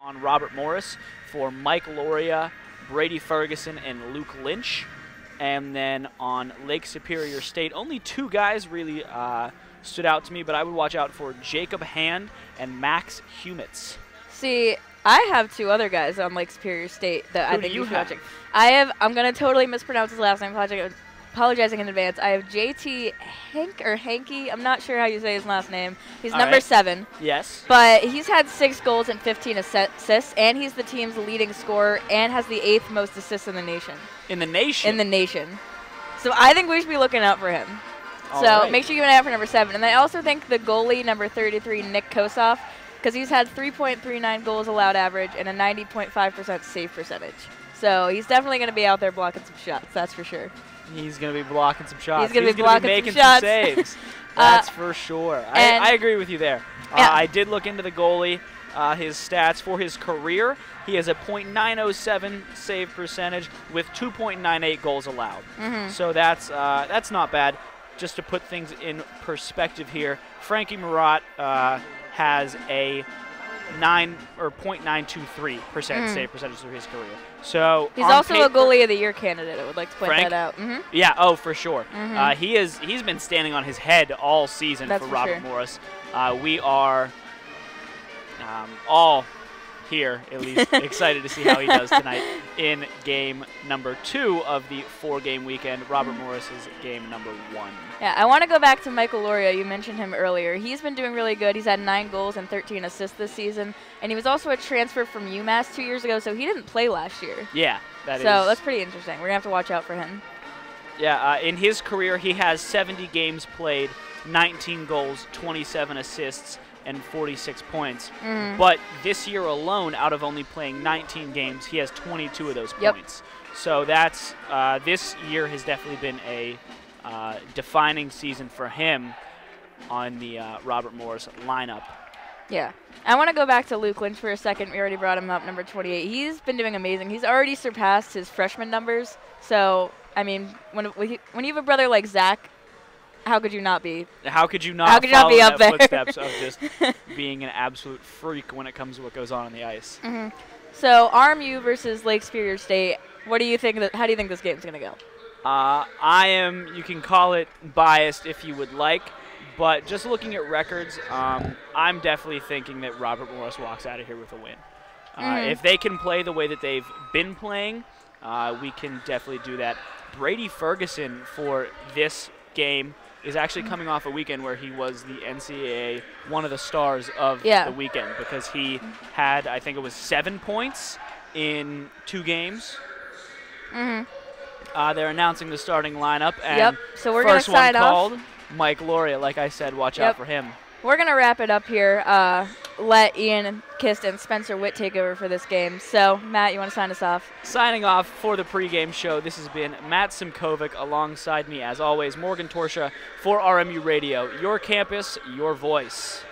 on Robert Morris for Mike Loria, Brady Ferguson, and Luke Lynch. And then on Lake Superior State, only two guys really uh, stood out to me, but I would watch out for Jacob Hand and Max Humitz. See, I have two other guys on Lake Superior State that Who I think you should watch. I have. I'm gonna totally mispronounce his last name. apologi- Apologizing in advance. I have JT Hank or Hanky. I'm not sure how you say his last name. He's All number right. seven, Yes. but he's had six goals and 15 assists, and he's the team's leading scorer and has the eighth most assists in the nation. In the nation. In the nation. So I think we should be looking out for him. All so right. make sure you keep an eye out for number seven. And I also think the goalie, number 33, Nick Kossoff, because he's had 3.39 goals allowed average and a 90.5% save percentage. So he's definitely going to be out there blocking some shots, that's for sure. He's going to be blocking some shots. He's gonna be gonna blocking some making shots. saves. Uh, That's for sure. I, I agree with you there. Uh, Yeah. I did look into the goalie. Uh, his stats for his career, he has a .907 save percentage with 2.98 goals allowed. Mhm. So that's uh, that's not bad. Just to put things in perspective here, Frankie Murat uh, has a nine or .923 percent Mm. save percentage through his career. So He's on also a goalie of the year candidate. I would like to point Frank? that out. hmm yeah, oh, for sure. Mhm. Uh, he is. He's been standing on his head all season That's for for Robert sure. Morris. Uh, we are um, all here, at least, excited to see how he does tonight in game number two of the four-game weekend. Robert Morris's game number one. Yeah, I want to go back to Michael Loria. You mentioned him earlier. He's been doing really good. He's had nine goals and 13 assists this season, and he was also a transfer from UMass two years ago, so he didn't play last year. Yeah, that is. so that's pretty interesting. We're gonna have to watch out for him. Yeah, uh, in his career, he has 70 games played, 19 goals, 27 assists, and 46 points. Mhm. But this year alone, out of only playing 19 games, he has 22 of those Yep. points. So that's uh, this year has definitely been a uh, defining season for him on the uh, Robert Morris lineup. Yeah. I want to go back to Luke Lynch for a second. We already brought him up, number 28. He's been doing amazing. He's already surpassed his freshman numbers. So, I mean, when when you have a brother like Zach, how could you not be? How could you not How could you not be up there? footsteps of just being an absolute freak when it comes to what goes on on the ice? hmm So, RMU versus Lake Superior State. What do you think? That, how do you think this game's gonna go? Uh, I am, you can call it biased if you would like, but just looking at records, um, I'm definitely thinking that Robert Morris walks out of here with a win. Uh, Mhm. If they can play the way that they've been playing, uh, we can definitely do that. Brady Ferguson for this game is actually Mm-hmm. coming off a weekend where he was the NCAA one of the stars of Yeah. the weekend because he had, I think it was seven points in two games. hmm Uh, they're announcing the starting lineup. And Yep. So we're gonna first sign one off. called, Mike Loria. Like I said, watch out for him. We're gonna wrap it up here. Uh, let Ian Kist and Spencer Witt take over for this game. So, Matt, you want to sign us off? Signing off for the pregame show, this has been Matt Simkovic alongside me, as always, Morgan Torchia for RMU Radio. Your campus, your voice.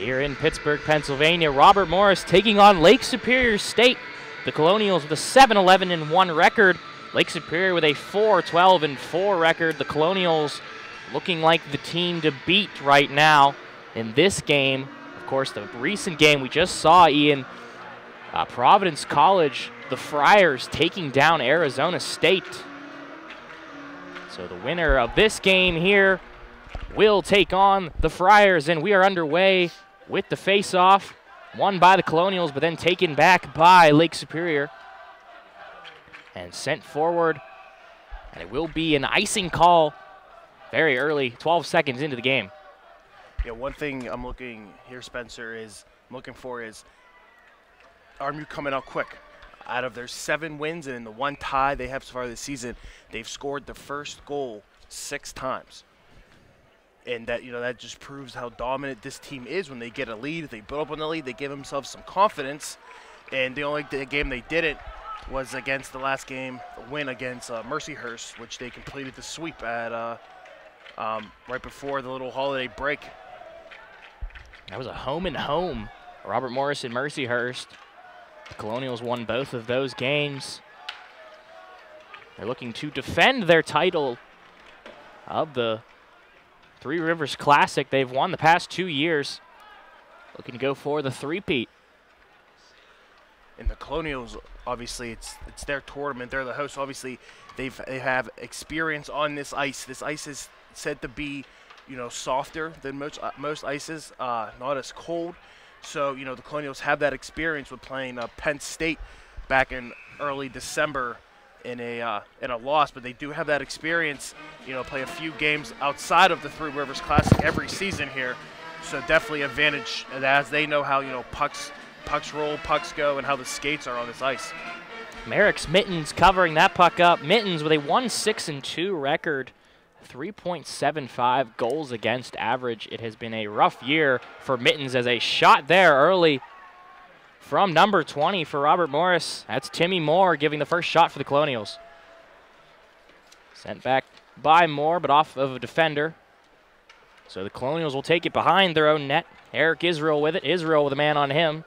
Here in Pittsburgh, Pennsylvania. Robert Morris taking on Lake Superior State. The Colonials with a 7 11 and 1 record. Lake Superior with a 4 12 and 4 record. The Colonials looking like the team to beat right now in this game. Of course, the recent game we just saw, Ian, uh, Providence College, the Friars taking down Arizona State. So the winner of this game here will take on the Friars, and we are underway with the face-off. Won by the Colonials, but then taken back by Lake Superior. And sent forward. And it will be an icing call very early, 12 seconds into the game. Yeah, one thing I'm looking here, Spencer, is I'm looking for is RMU coming out quick. Out of their seven wins and in the one tie they have so far this season, they've scored the first goal six times. And that you know that just proves how dominant this team is when they get a lead. They build up on the lead, they give themselves some confidence. And the only game they didn't was against the last game, win against uh, Mercyhurst, which they completed the sweep at uh, um, right before the little holiday break. That was a home and home. Robert Morris and Mercyhurst. The Colonials won both of those games. They're looking to defend their title of the Three Rivers Classic. They've won the past two years. Looking to go for the three-peat. And the Colonials, obviously, it's it's their tournament. They're the hosts. Obviously, they've they have experience on this ice. This ice is said to be, you know, softer than most uh, most ices, uh, not as cold. So you know the Colonials have that experience with playing uh, Penn State back in early December in a uh, in a loss, but they do have that experience. You know, play a few games outside of the Three Rivers Classic every season here. So definitely advantage as they know how you know pucks pucks roll, pucks go, and how the skates are on this ice. Mareks Mitens covering that puck up. Mitens with a 1 6 and 2 record 3.75 goals against average. It has been a rough year for Mitens as a shot there early from number 20 for Robert Morris. That's Timmy Moore giving the first shot for the Colonials. Sent back by Moore, but off of a defender. So the Colonials will take it behind their own net. Eric Israel with it. Israel with a man on him.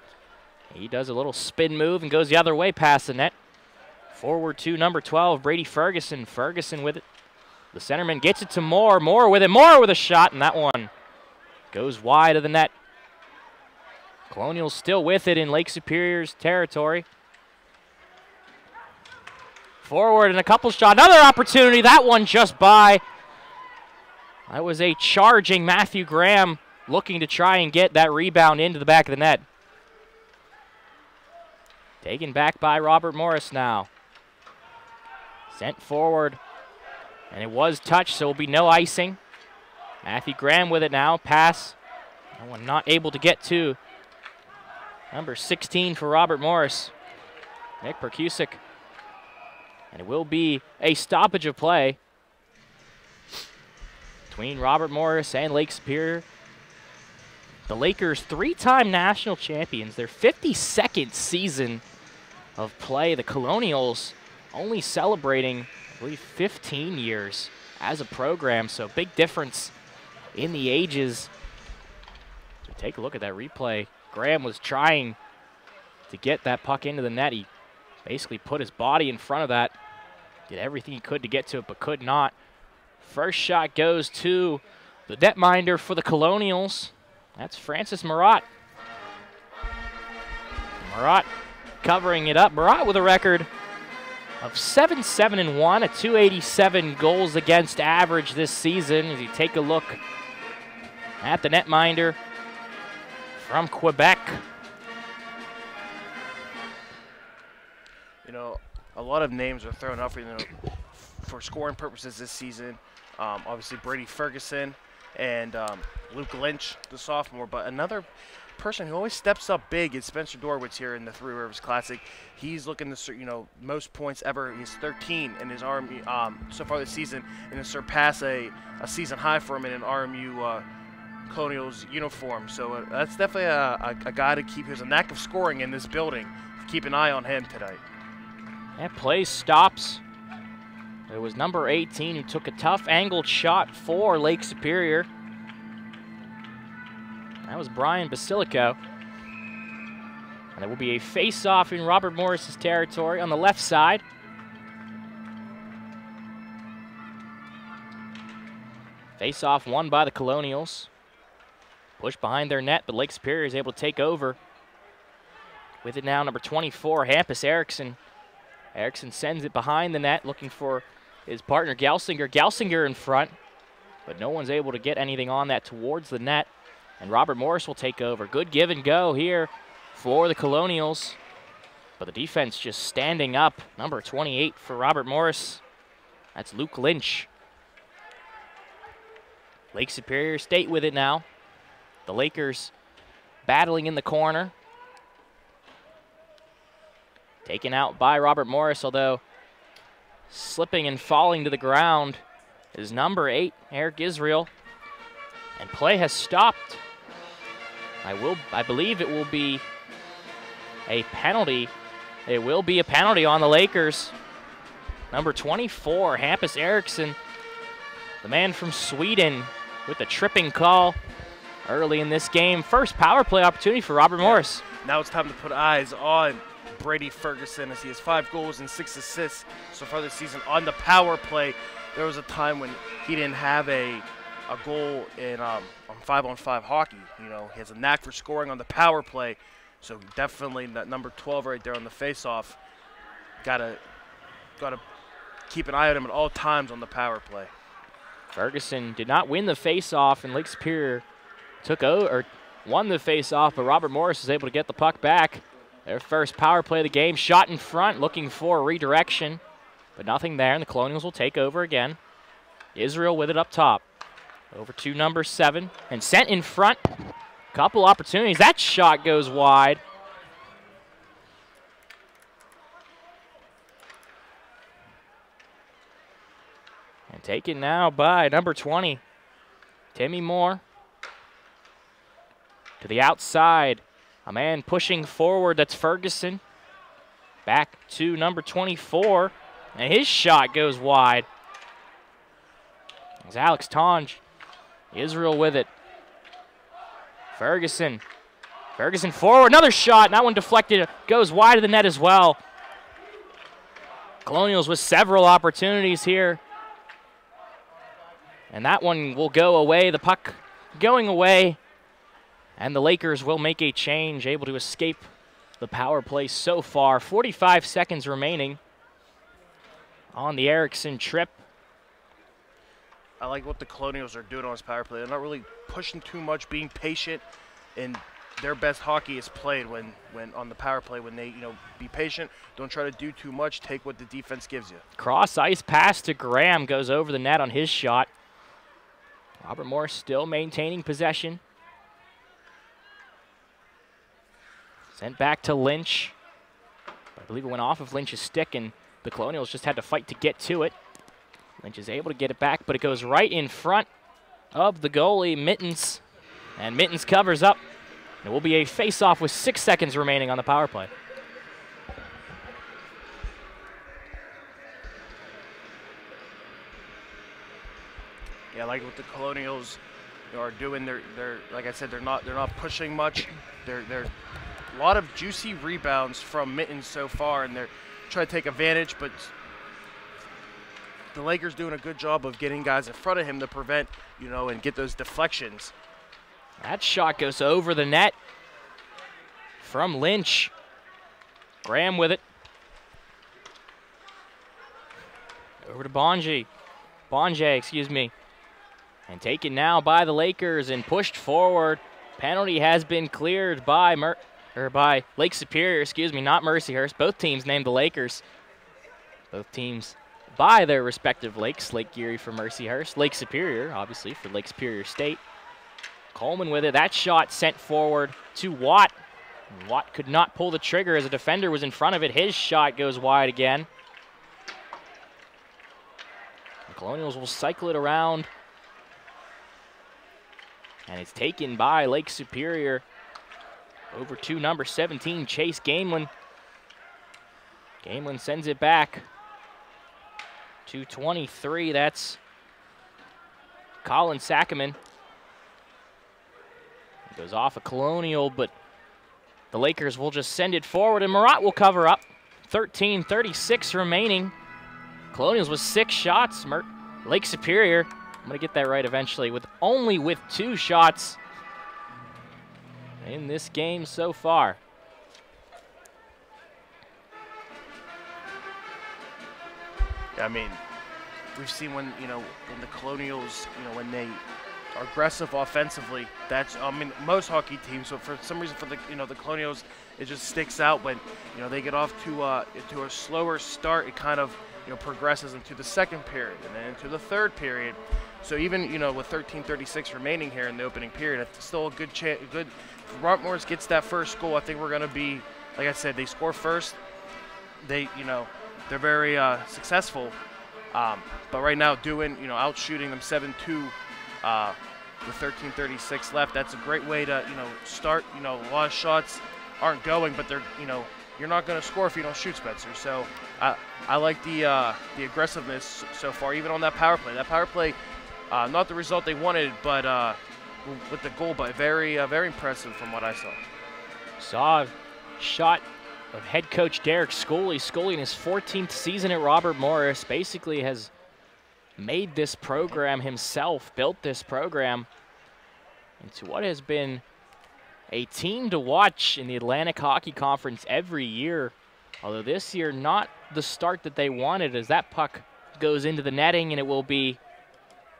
He does a little spin move and goes the other way past the net. Forward to number 12, Brady Ferguson. Ferguson with it. The centerman gets it to Moore. Moore with it. Moore with a shot, and that one goes wide of the net. Colonials still with it in Lake Superior's territory. Forward and a couple shot. Another opportunity. That one just by. That was a charging Matthew Graham looking to try and get that rebound into the back of the net. Taken back by Robert Morris now. Sent forward and it was touched, so it will be no icing. Matthew Graham with it now. Pass. No one not able to get to. Number 16 for Robert Morris. Nick Prkusic. And it will be a stoppage of play between Robert Morris and Lake Superior. The Lakers, three-time national champions, their 52nd season of play. The Colonials only celebrating I believe 15 years as a program, so big difference in the ages. So take a look at that replay. Graham was trying to get that puck into the net. He basically put his body in front of that, did everything he could to get to it, but could not. First shot goes to the netminder for the Colonials. That's Francis Marotte. Marotte covering it up. Marotte with a record of 7 7 and 1, a 287 goals against average this season. As you take a look at the netminder from Quebec. You know, a lot of names are thrown up you know, for scoring purposes this season. Um, obviously, Brady Ferguson and um, Luke Lynch, the sophomore, but another person who always steps up big is Spencer Dorwitz here in the Three Rivers Classic. He's looking to, you know, most points ever. He's 13 in his RMU um, so far this season, and to surpass a, a season high for him in an RMU uh, Colonials uniform. So uh, that's definitely a, a, a, guy to keep. There's a knack of scoring in this building. Keep an eye on him tonight. That play stops. It was number 18 who took a tough angled shot for Lake Superior. That was Brian Basilico. And there will be a face-off in Robert Morris's territory on the left side. Face-off won by the Colonials. Pushed behind their net, but Lake Superior is able to take over. With it now, number 24, Hampus Eriksson. Eriksson sends it behind the net, looking for his partner Gelsinger. Gelsinger in front, but no one's able to get anything on that towards the net. And Robert Morris will take over. Good give and go here for the Colonials. But the defense just standing up. Number 28 for Robert Morris. That's Luke Lynch. Lake Superior State with it now. The Lakers battling in the corner. Taken out by Robert Morris, although slipping and falling to the ground is number eight, Eric Israel. And play has stopped. I will I believe it will be a penalty. It will be a penalty on the Lakers. Number 24, Hampus Eriksson, the man from Sweden with the tripping call early in this game. First power play opportunity for Robert Morris. Now it's time to put eyes on Brady Ferguson as he has five goals and six assists so far this season on the power play. There was a time when he didn't have a a goal in um, on five on five hockey. You know, he has a knack for scoring on the power play. So definitely that number 12 right there on the faceoff. Gotta gotta keep an eye on him at all times on the power play. Ferguson did not win the faceoff, and Lake Superior took over, or won the faceoff, but Robert Morris was able to get the puck back. Their first power play of the game, shot in front, looking for redirection, but nothing there, and the Colonials will take over again. Israel with it up top. Over to number seven, and sent in front. Couple opportunities. That shot goes wide. And taken now by number 20, Timmy Moore. To the outside. A man pushing forward, that's Ferguson. Back to number 24, and his shot goes wide. It's Alex Tonge. Israel with it. Ferguson. Ferguson forward, another shot, and that one deflected, goes wide of the net as well. Colonials with several opportunities here. And that one will go away. The puck going away. And the Lakers will make a change, able to escape the power play so far. 45 seconds remaining on the Eriksson trip. I like what the Colonials are doing on this power play. They're not really pushing too much, being patient, and their best hockey is played when, when on the power play when they you know be patient, don't try to do too much, take what the defense gives you. Cross ice pass to Graham goes over the net on his shot. Robert Morris still maintaining possession. Sent back to Lynch. I believe it went off of Lynch's stick, and the Colonials just had to fight to get to it. Lynch is able to get it back, but it goes right in front of the goalie, Mitens. And Mitens covers up. It will be a face-off with six seconds remaining on the power play. Yeah, like what the Colonials are doing. They're they're like I said, they're not they're not pushing much. They're they're a lot of juicy rebounds from Mitens so far, and they're trying to take advantage. But the Lakers doing a good job of getting guys in front of him to prevent you know and get those deflections. That shot goes over the net from Lynch. Graham with it. Over to Bonji. Bonje, excuse me. And taken now by the Lakers and pushed forward. Penalty has been cleared by Mer or by Lake Superior, excuse me, not Mercyhurst. Both teams named the Lakers. Both teams by their respective lakes. Lake Erie for Mercyhurst. Lake Superior, obviously, for Lake Superior State. Coleman with it. That shot sent forward to Watt. Watt could not pull the trigger as a defender was in front of it. His shot goes wide again. The Colonials will cycle it around. And it's taken by Lake Superior. Over to number 17, Chase Gamelin. Gamelin sends it back to 23. That's Colin Saccoman. Goes off a Colonial, but the Lakers will just send it forward, and Marotte will cover up. 13-36 remaining. Colonials with six shots. Mer Lake Superior, I'm gonna get that right eventually, with only with two shots in this game so far. I mean, we've seen when you know when the Colonials, you know, when they are aggressive offensively. That's I mean most hockey teams. But for some reason, for the you know the Colonials, it just sticks out when you know they get off to uh, to a slower start. It kind of you know progresses into the second period and then into the third period. So even you know with 13:36 remaining here in the opening period, it's still a good chance. Good. Robert gets that first goal, I think we're going to be, like I said, they score first. They you know they're very uh, successful. Um, but right now, doing you know out shooting them 7-2 uh, with 13:36 left. That's a great way to you know start. You know a lot of shots aren't going, but they're you know you're not going to score if you don't shoot, Spencer. So I I like the uh, the aggressiveness so far, even on that power play. That power play, uh, not the result they wanted, but uh, with the goal, but very uh, very impressive from what I saw. Saw shot of head coach Derek Schooley. Schooley in his 14th season at Robert Morris basically has made this program himself, built this program into what has been a team to watch in the Atlantic Hockey Conference every year. Although this year, not the start that they wanted as that puck goes into the netting and it will be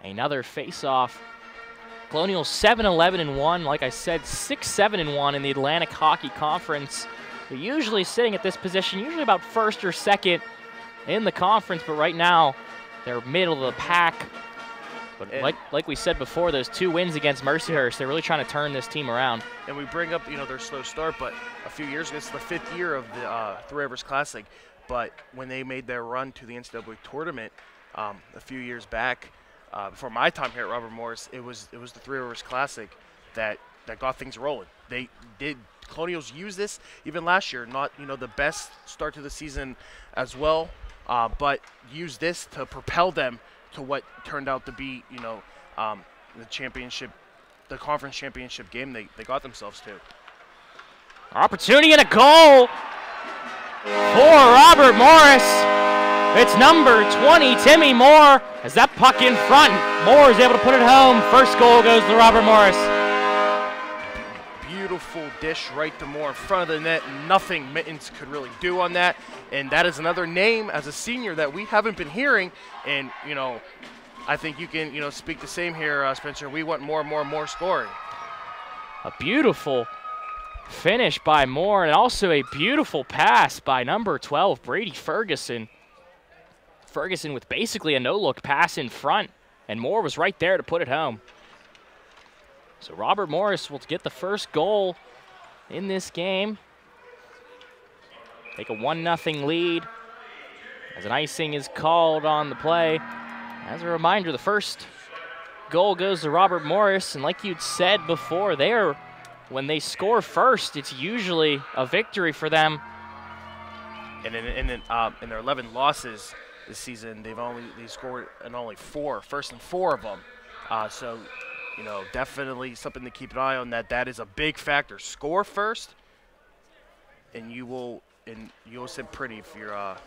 another face-off. Colonial 7-11 and 1, like I said, 6-7 and 1 in the Atlantic Hockey Conference. They're usually sitting at this position, usually about first or second in the conference, but right now they're middle of the pack. But And- like like we said before, those two wins against Mercyhurst, they're really trying to turn this team around. And we bring up, you know, their slow start, but a few years ago, it's the fifth year of the uh, Three Rivers Classic. But when they made their run to the NCAA tournament um, a few years back, uh, before my time here at Robert Morris, it was it was the Three Rivers Classic that that got things rolling. They did Colonials use this even last year. Not you know the best start to the season as well, uh, but use this to propel them to what turned out to be you know um, the championship, the conference championship game they, they got themselves to. Opportunity and a goal for Robert Morris. It's number 20, Timmy Moore. As that puck in front, Moore is able to put it home. First goal goes to Robert Morris. Beautiful dish right to Moore in front of the net. Nothing Mitens could really do on that. And that is another name as a senior that we haven't been hearing. And, you know, I think you can, you know, speak the same here, uh, Spencer. We want more and more and more scoring. A beautiful finish by Moore and also a beautiful pass by number 12, Brady Ferguson. Ferguson with basically a no-look pass in front, and Moore was right there to put it home. So Robert Morris will get the first goal in this game. Take a 1-0 lead as an icing is called on the play. As a reminder, the first goal goes to Robert Morris, and like you'd said before, they are when they score first, it's usually a victory for them. And in, in, in, um, in their 11 losses this season, they've only they scored in only four, first and four of them. Uh, so, you know, definitely something to keep an eye on. That that is a big factor. Score first, and you will and you'll sit pretty if you're uh,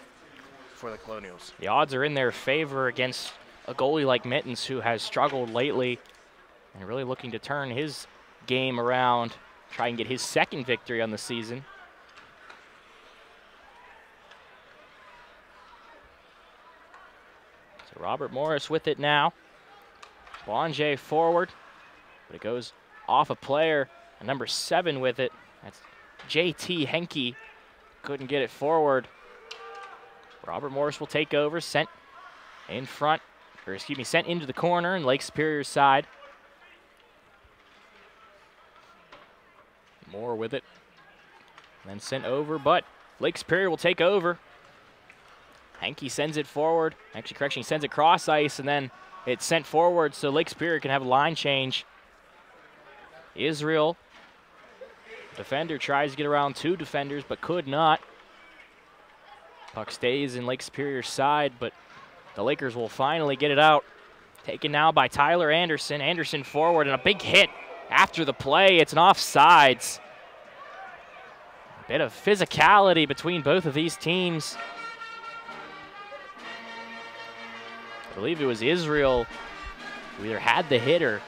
for the Colonials. The odds are in their favor against a goalie like Mitens, who has struggled lately and really looking to turn his game around, try and get his second victory on the season. Robert Morris with it now. Bonje forward, but it goes off a player, and number seven with it. That's JT Henke. Couldn't get it forward. Robert Morris will take over, sent in front, or excuse me, sent into the corner in Lake Superior's side. Moore with it. Then sent over, but Lake Superior will take over. Henke sends it forward. Actually, correction, he sends it cross ice, and then it's sent forward so Lake Superior can have a line change. Israel, defender, tries to get around two defenders, but could not. Puck stays in Lake Superior's side, but the Lakers will finally get it out. Taken now by Tyler Anderson. Anderson forward, and a big hit after the play. It's an offsides. Bit of physicality between both of these teams. Believe it was Israel who either had the hit or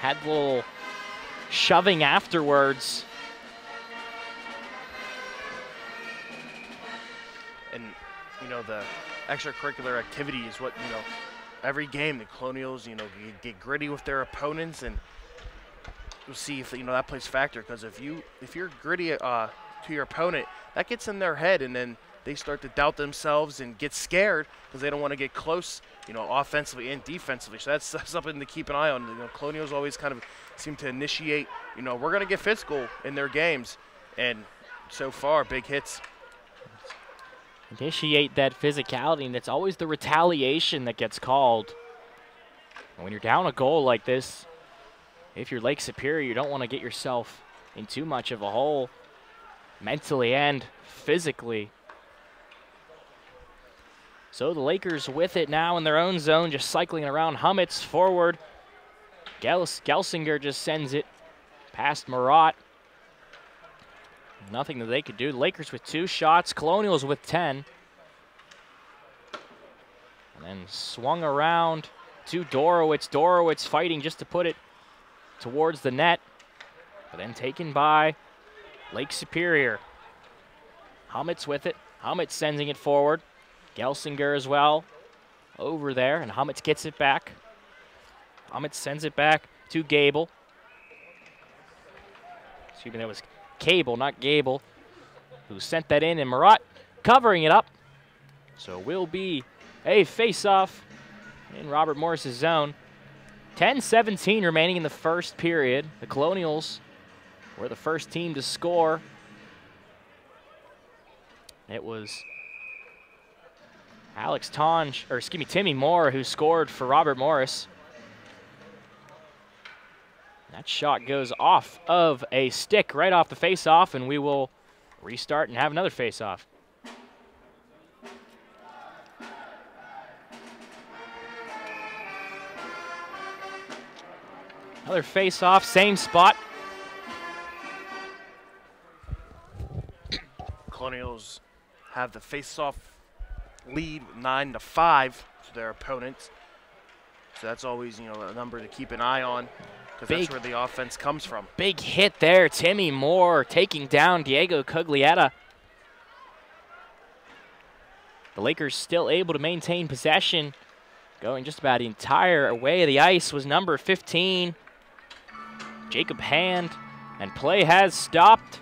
had a little shoving afterwards. and you know the extracurricular activity is what you know every game the colonials you know get, gritty with their opponents and you'll see if you know that plays factor because if you if you're gritty uh, to your opponent that gets in their head and then they start to doubt themselves and get scared because they don't want to get close you know offensively and defensively so that's, that's something to keep an eye on you know colonials always kind of seem to initiate you know we're going to get physical in their games and so far big hits initiate that physicality, and it's always the retaliation that gets called. When you're down a goal like this, if you're Lake Superior, you don't want to get yourself in too much of a hole, mentally and physically. So the Lakers with it now in their own zone, just cycling around. Humitz forward. Gels Gelsinger just sends it past Marotte. Nothing that they could do. Lakers with two shots, Colonials with 10. And then swung around to Dorowitz. Dorowitz fighting just to put it towards the net. But then taken by Lake Superior. Humitz with it. Humitz sending it forward. Gelsinger as well over there. And Humitz gets it back. Humitz sends it back to Gable. Excuse me, that was Cable, not Gable, who sent that in, and Marotte covering it up. So will be a face-off in Robert Morris's zone. 10-17 remaining in the first period. The Colonials were the first team to score. It was Alex Tonge, or excuse me, Timmy Moore, who scored for Robert Morris. That shot goes off of a stick right off the face-off, and we will restart and have another face-off. Another face-off, same spot. Colonials have the face-off lead nine to five to their opponents. So that's always, you know, a number to keep an eye on because that's where the offense comes from. Big hit there, Timmy Moore taking down Diego Cuglietta. The Lakers still able to maintain possession, going just about the entire way of the ice was number 15, Jacob Hand, and play has stopped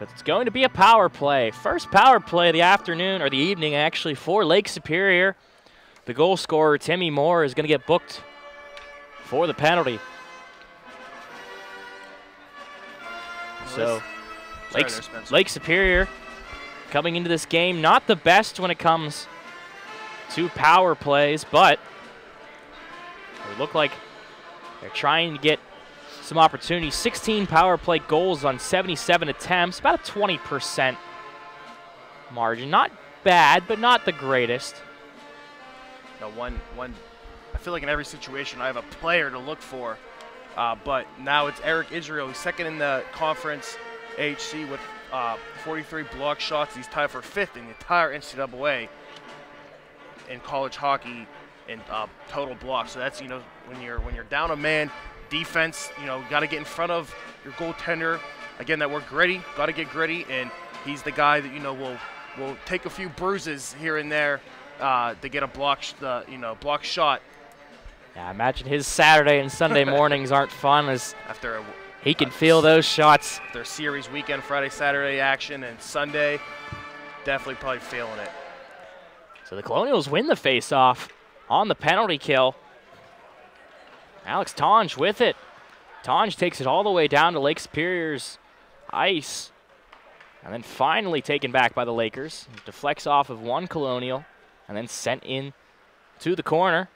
because it's going to be a power play. First power play of the afternoon, or the evening actually, for Lake Superior. The goal scorer, Timmy Moore, is going to get booked for the penalty. So, Sorry Lake, Superior coming into this game, not the best when it comes to power plays, but they look like they're trying to get some opportunities. 16 power play goals on 77 attempts, about a 20% margin. Not bad, but not the greatest. No, one, one. I feel like in every situation I have a player to look for, uh, but now it's Eric Israel. He's second in the conference AHC with uh, 43 block shots. He's tied for fifth in the entire NCAA in college hockey in uh, total blocks. So that's you know when you're when you're down a man, defense. You know got to get in front of your goaltender. Again, that we're gritty. Got to get gritty, and he's the guy that you know will will take a few bruises here and there uh, to get a block, uh, you know, block shot Yeah, I imagine his Saturday and Sunday mornings aren't fun as after a, he can feel those shots. their series weekend, Friday, Saturday action, and Sunday. Definitely probably feeling it. So the Colonials win the face-off on the penalty kill. Alex Tonge with it. Tonge takes it all the way down to Lake Superior's ice. And then finally taken back by the Lakers. Deflects off of one Colonial and then sent in to the corner.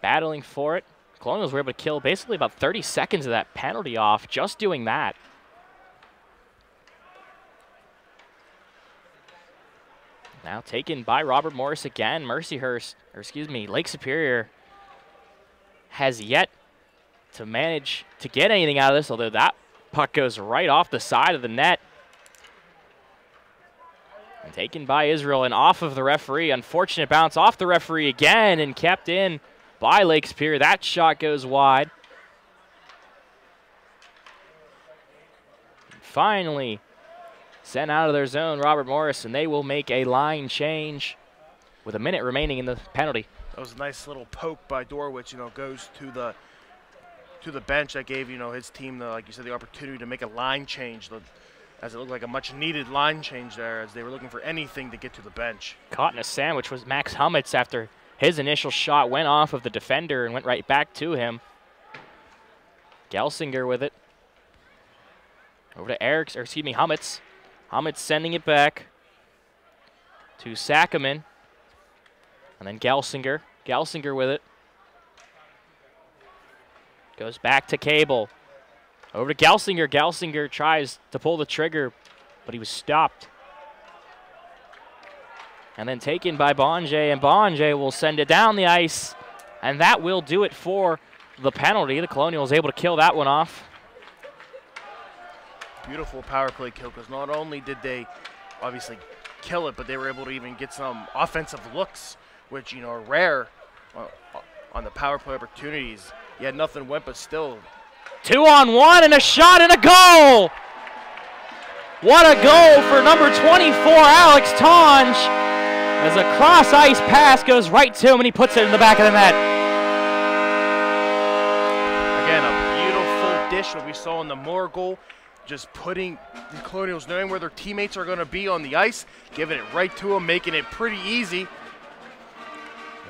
Battling for it. Colonials were able to kill basically about 30 seconds of that penalty off just doing that. Now taken by Robert Morris again. Mercyhurst, or excuse me, Lake Superior has yet to manage to get anything out of this, although that puck goes right off the side of the net. And taken by Israel and off of the referee. Unfortunate bounce off the referee again and kept in by Lake Superior. That shot goes wide. Finally, sent out of their zone, Robert Morris, and they will make a line change with a minute remaining in the penalty. That was a nice little poke by Dorwich, you know, goes to the to the bench that gave, you know, his team, the, like you said, the opportunity to make a line change, as it looked like a much needed line change there as they were looking for anything to get to the bench. Caught in a sandwich was Max Humitz after his initial shot went off of the defender and went right back to him. Gelsinger with it. Over to Eriks, or excuse me, Humitz. Humitz sending it back to Saccoman. And then Gelsinger. Gelsinger with it. Goes back to Cable. Over to Gelsinger. Gelsinger tries to pull the trigger, but he was stopped. And then taken by Bonje, and Bonje will send it down the ice. And that will do it for the penalty. The Colonials able to kill that one off. Beautiful power play kill because not only did they obviously kill it, but they were able to even get some offensive looks, which, you know, are rare uh, on the power play opportunities. Yeah, nothing went, but still. Two on one and a shot and a goal. What a goal for number 24, Alex Tonge. As a cross ice pass goes right to him and he puts it in the back of the net. Again, a beautiful dish that we saw in the Moore goal. Just putting the Colonials knowing where their teammates are going to be on the ice, giving it right to them, making it pretty easy.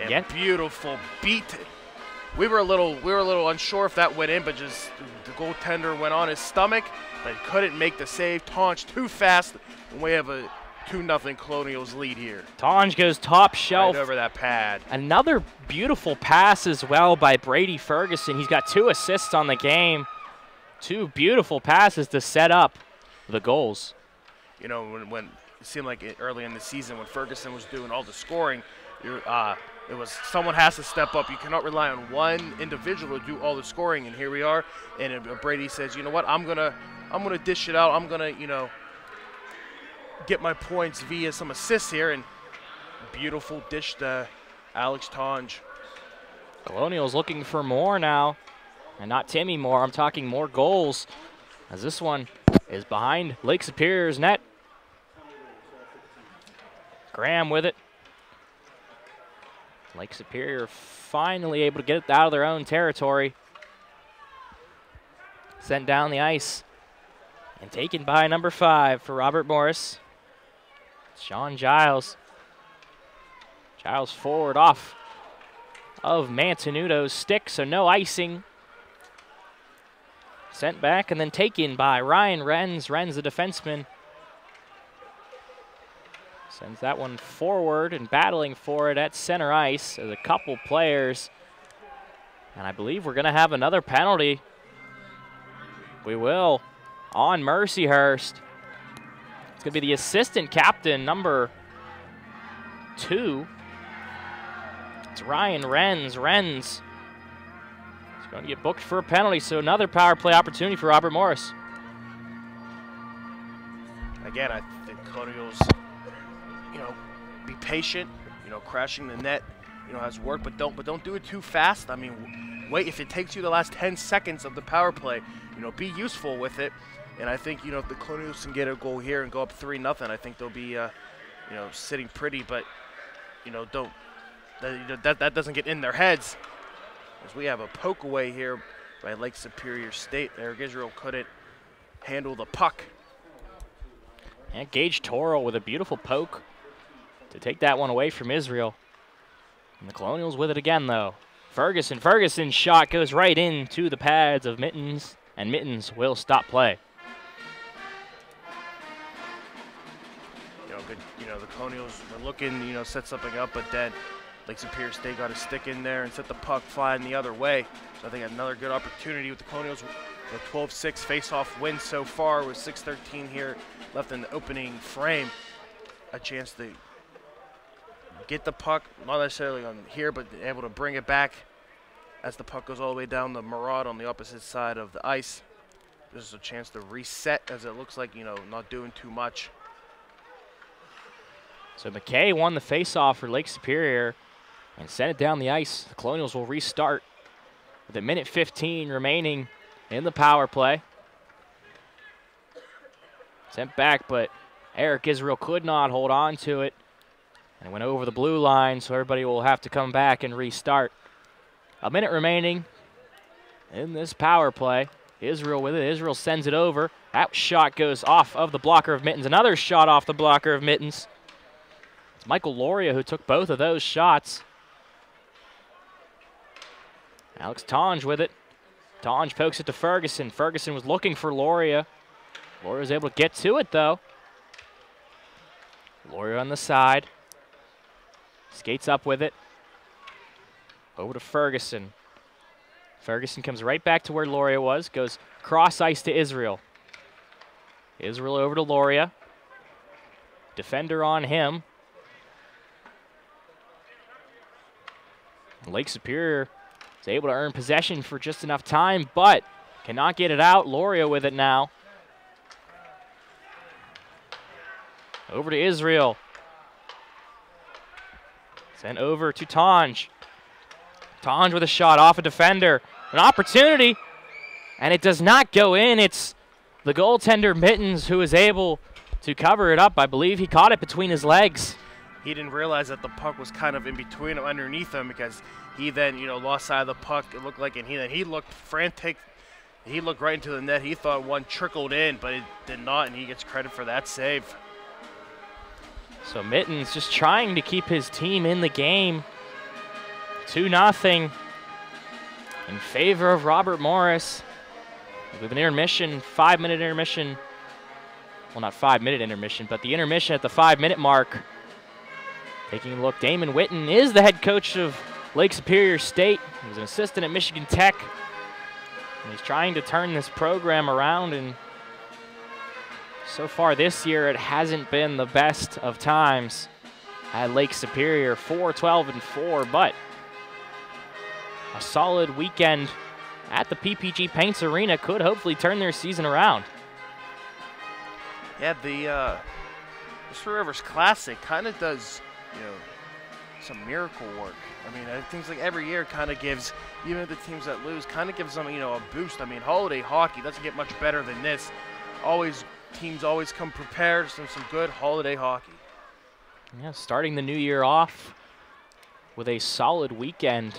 And Yeah. beautiful beat. We were a little we were a little unsure if that went in, but just the goaltender went on his stomach, but couldn't make the save. Tonge too fast, and we have a two nothing Colonials lead here. Tonge goes top shelf. Right over that pad. Another beautiful pass as well by Brady Ferguson. He's got two assists on the game. Two beautiful passes to set up the goals. you know, when, when it seemed like it early in the season when Ferguson was doing all the scoring, you're, uh, it was someone has to step up. You cannot rely on one individual to do all the scoring. And here we are. And uh, Brady says, you know what? I'm gonna, I'm gonna dish it out. I'm gonna, you know, get my points via some assists here. And beautiful dish to Alex Tonge. Colonials looking for more now. And not Timmy Moore. I'm talking more goals. As this one is behind Lake Superior's net. Graham with it. Lake Superior finally able to get it out of their own territory. Sent down the ice. And taken by number five for Robert Morris. Sean Giles. Giles forward off of Mantenuto's stick, so no icing. Sent back and then taken by Ryan Renz. Renz, the defenseman, sends that one forward and battling for it at center ice as a couple players. And I believe we're going to have another penalty. We will on Mercyhurst. It's going to be the assistant captain, number two. It's Ryan Renz. Renz going to get booked for a penalty, so another power play opportunity for Robert Morris. Again, I think Colonials, you know, be patient. You know, crashing the net, you know, has worked, but don't but don't do it too fast. I mean, wait if it takes you the last 10 seconds of the power play. You know, be useful with it. And I think you know if the Colonials can get a goal here and go up three nothing, I think they'll be, uh, you know, sitting pretty. But you know, don't that that, that doesn't get in their heads. As we have a poke away here by Lake Superior State. Eric Israel couldn't handle the puck. And Gage Toro with a beautiful poke to take that one away from Israel. And the Colonials with it again, though. Ferguson, Ferguson's shot goes right into the pads of Mitens, and Mitens will stop play. you know, good. You know, the Colonials were looking, you know, set something up, but then Lake Superior State got a stick in there and set the puck flying the other way. So I think another good opportunity with the Colonials. The 12-6 face-off win so far with 6:13 here left in the opening frame. A chance to get the puck, not necessarily on here, but able to bring it back as the puck goes all the way down the Marotte on the opposite side of the ice. This is a chance to reset as it looks like, you know, not doing too much. So McKay won the faceoff for Lake Superior and sent it down the ice. The Colonials will restart with a minute 15 remaining in the power play. Sent back, but Eric Israel could not hold on to it and went over the blue line, so everybody will have to come back and restart. A minute remaining in this power play. Israel with it. Israel sends it over. That shot goes off of the blocker of Mitens. Another shot off the blocker of Mitens. It's Michael Loria who took both of those shots. Alex Tonge with it. Tonge pokes it to Ferguson. Ferguson was looking for Loria. Loria was able to get to it, though. Loria on the side. Skates up with it. Over to Ferguson. Ferguson comes right back to where Loria was, goes cross ice to Israel. Israel over to Loria. Defender on him. Lake Superior is able to earn possession for just enough time, but cannot get it out. Loria with it now. Over to Israel. Sent over to Tonge. Tonge with a shot off a defender. An opportunity, and it does not go in. It's the goaltender Mitens who is able to cover it up. I believe he caught it between his legs. He didn't realize that the puck was kind of in between him, underneath him, because he then, you know, lost sight of the puck. It looked like, and he then he looked frantic. He looked right into the net. He thought one trickled in, but it did not, and he gets credit for that save. So Mitens just trying to keep his team in the game. 2 nothing in favor of Robert Morris. With an intermission, five minute intermission. Well, not five minute intermission, but the intermission at the five minute mark. Taking a look, Damon Whitten is the head coach of Lake Superior State. He was an assistant at Michigan Tech. And he's trying to turn this program around and so far this year, it hasn't been the best of times at Lake Superior. 4 12 and 4, but a solid weekend at the PPG Paints Arena could hopefully turn their season around. Yeah, the uh, the Rivers Classic kind of does, you know, some miracle work. I mean, it seems like every year kind of gives, even the teams that lose, kind of gives them, you know, a boost. I mean, holiday hockey doesn't get much better than this. Always teams always come prepared, some some good holiday hockey. Yeah, starting the new year off with a solid weekend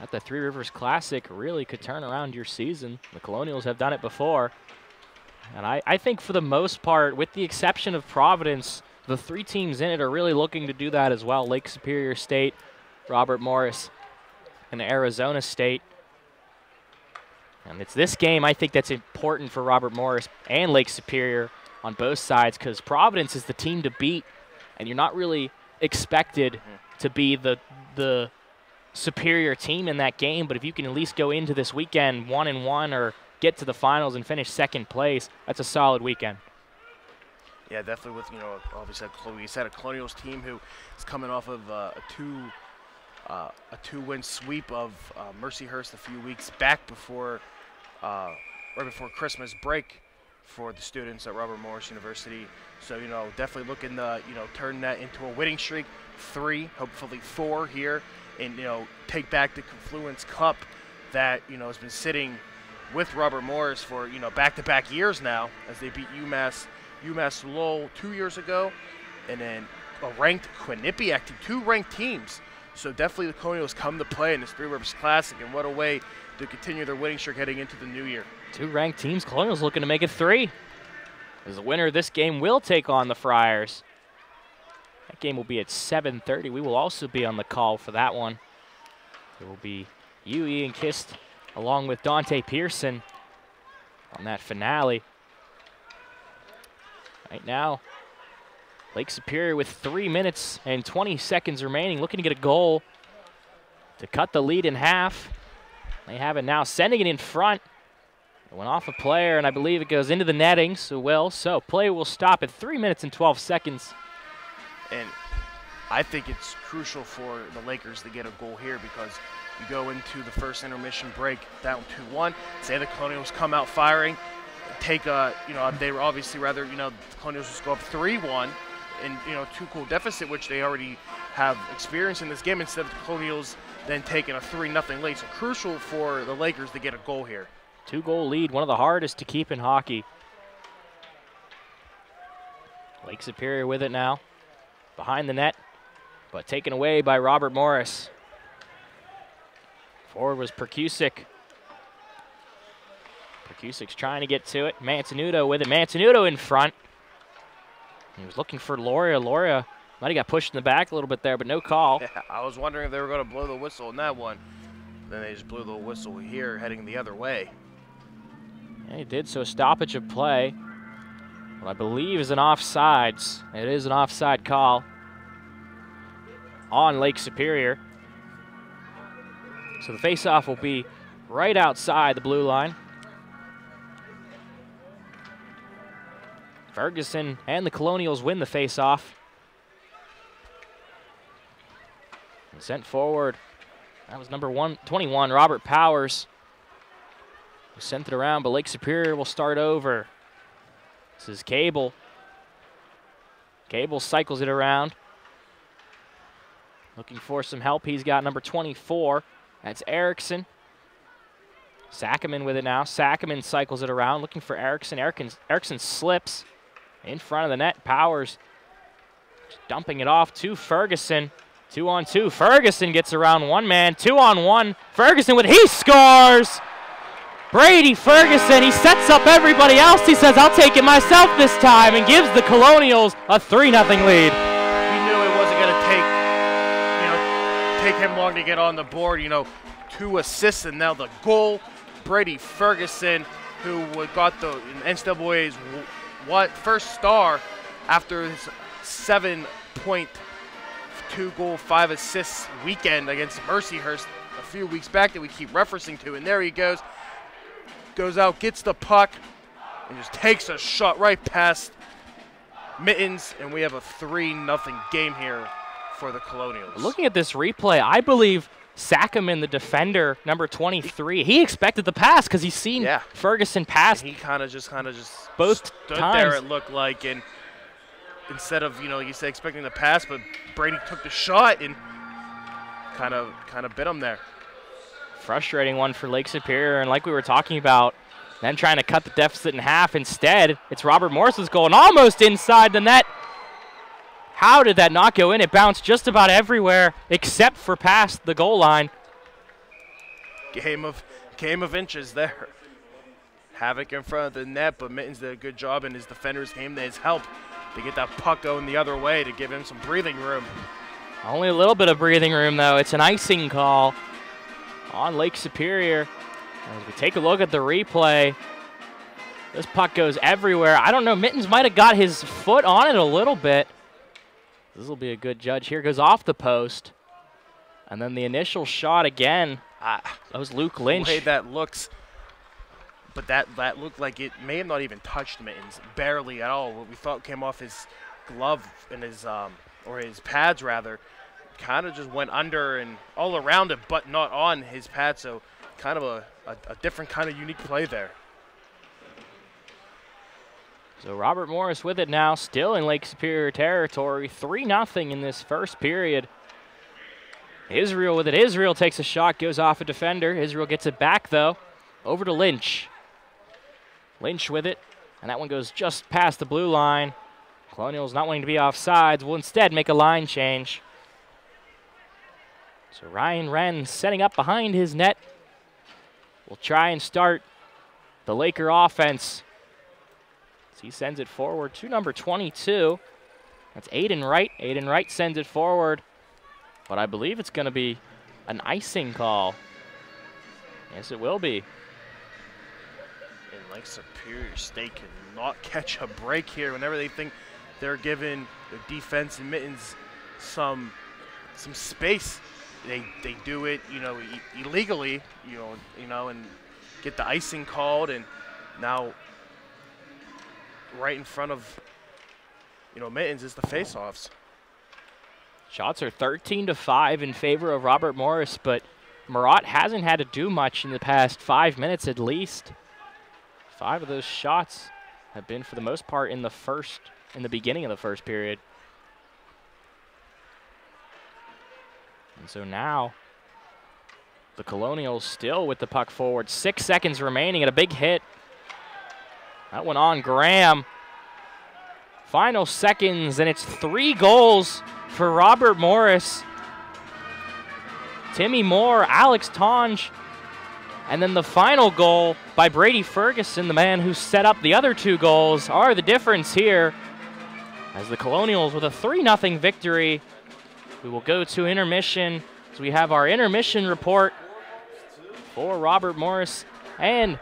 at the Three Rivers Classic really could turn around your season. The Colonials have done it before. And I, I think for the most part, with the exception of Providence, the three teams in it are really looking to do that as well. Lake Superior State, Robert Morris, and Arizona State. And it's this game I think that's important for Robert Morris and Lake Superior on both sides because Providence is the team to beat, and you're not really expected mm-hmm. to be the the superior team in that game. But if you can at least go into this weekend one and one or get to the finals and finish second place, that's a solid weekend. Yeah, definitely. With you know, obviously, we said a Colonials team who is coming off of uh, a two uh, a two-win sweep of uh, Mercyhurst a few weeks back before uh, right before Christmas break for the students at Robert Morris University. So, you know, definitely looking to, you know, turn that into a winning streak. Three, hopefully four here, and, you know, take back the Confluence Cup that, you know, has been sitting with Robert Morris for, you know, back-to-back years now as they beat UMass, UMass Lowell two years ago, and then a ranked Quinnipiac team, two ranked teams. So definitely the Colonials come to play in this Three Rivers Classic, and what a way to continue their winning streak heading into the new year. Two ranked teams. Colonials looking to make it three. As the winner of this game will take on the Friars. That game will be at 7.30. We will also be on the call for that one. It will be you, Ian Kist, along with Dante Pearson on that finale. Right now, Lake Superior with three minutes and 20 seconds remaining, looking to get a goal to cut the lead in half. They have it now, sending it in front. It went off a player, and I believe it goes into the netting, so well. So play will stop at 3 minutes and 12 seconds. And I think it's crucial for the Lakers to get a goal here because you go into the first intermission break down 2-1. Say the Colonials come out firing, take a, you know, they were obviously rather, you know, the Colonials just go up 3-1 in, you know, two goal deficit, which they already have experience in this game, instead of the Colonials then taking a 3 nothing lead. So crucial for the Lakers to get a goal here. Two goal lead, one of the hardest to keep in hockey. Lake Superior with it now. Behind the net, but taken away by Robert Morris. Forward was Prkusic. Prkusic's trying to get to it. Mantenuto with it. Mantenuto in front. He was looking for Loria. Loria might have got pushed in the back a little bit there, but no call. Yeah, I was wondering if they were going to blow the whistle in that one. Then they just blew the whistle here, heading the other way. And he did so stoppage of play. What I believe is an offsides. It is an offside call on Lake Superior. So the faceoff will be right outside the blue line. Ferguson and the Colonials win the faceoff. And sent forward. That was number one, 21, Robert Powers. Sent it around, but Lake Superior will start over. This is Cable. Cable cycles it around. Looking for some help. He's got number 24. That's Eriksson. Saccoman with it now. Saccoman cycles it around, looking for Eriksson. Eriksson, Eriksson slips in front of the net. Powers dumping it off to Ferguson. Two on two. Ferguson gets around one man. Two on one. Ferguson with he scores. Brady Ferguson, he sets up everybody else. He says, I'll take it myself this time and gives the Colonials a 3 0 lead. He knew it wasn't going to take, you know, take him long to get on the board. You know, two assists and now the goal. Brady Ferguson, who got the NCAA's what first star after his seven point two goal, five assists weekend against Mercyhurst a few weeks back that we keep referencing to. And there he goes goes out, gets the puck, and just takes a shot right past Mitens, and we have a 3 nothing game here for the Colonials. Looking at this replay, I believe Saccoman, the defender, number 23, he expected the pass because he's seen Yeah. Ferguson pass. And he kind of just kind of just Both stood times. there. It looked like, and instead of you know you say expecting the pass, but Brady took the shot and kind of kind of bit him there. Frustrating one for Lake Superior, and like we were talking about, then trying to cut the deficit in half. Instead, it's Robert Morris's goal, and almost inside the net. How did that not go in? It bounced just about everywhere except for past the goal line. game of game of inches there. Havoc in front of the net, but Mitens did a good job, and his defenders came to his help to get that puck going the other way to give him some breathing room. Only a little bit of breathing room, though. It's an icing call on Lake Superior. As we take a look at the replay, this puck goes everywhere. I don't know. Mitens might have got his foot on it a little bit. This will be a good judge. Here goes off the post. And then the initial shot again. Ah, That was Luke the Lynch. way that looks, but that that looked like it may have not even touched Mitens, barely at all. What we thought came off his glove and his um or his pads rather, kind of just went under and all around it, but not on his pad. So kind of a, a, a different kind of unique play there. So Robert Morris with it now, still in Lake Superior territory. 3 0 in this first period. Israel with it. Israel takes a shot, goes off a defender. Israel gets it back, though. Over to Lynch. Lynch with it, and that one goes just past the blue line. Colonials not wanting to be off sides will instead make a line change. So Ryan Wren setting up behind his net. Will try and start the Laker offense. So he sends it forward to number 22. That's Aiden Wright. Aiden Wright sends it forward. But I believe it's going to be an icing call. Yes, it will be. And like Superior State cannot catch a break here whenever they think they're giving the defense and Mitens some some space. They they do it, you know, i- illegally, you know, you know, and get the icing called, and now right in front of you know Mitens is the faceoffs. Shots are 13 to 5 in favor of Robert Morris, but Marotte hasn't had to do much in the past five minutes at least. Five of those shots have been, for the most part, in the first, in the beginning of the first period. And so now, the Colonials still with the puck forward. Six seconds remaining and a big hit. That went on Graham. Final seconds, and it's three goals for Robert Morris. Timmy Moore, Alex Tonge, and then the final goal by Brady Ferguson, the man who set up the other two goals, are the difference here. As the Colonials with a 3 0 victory, we will go to intermission. So we have our intermission report for Robert Morris and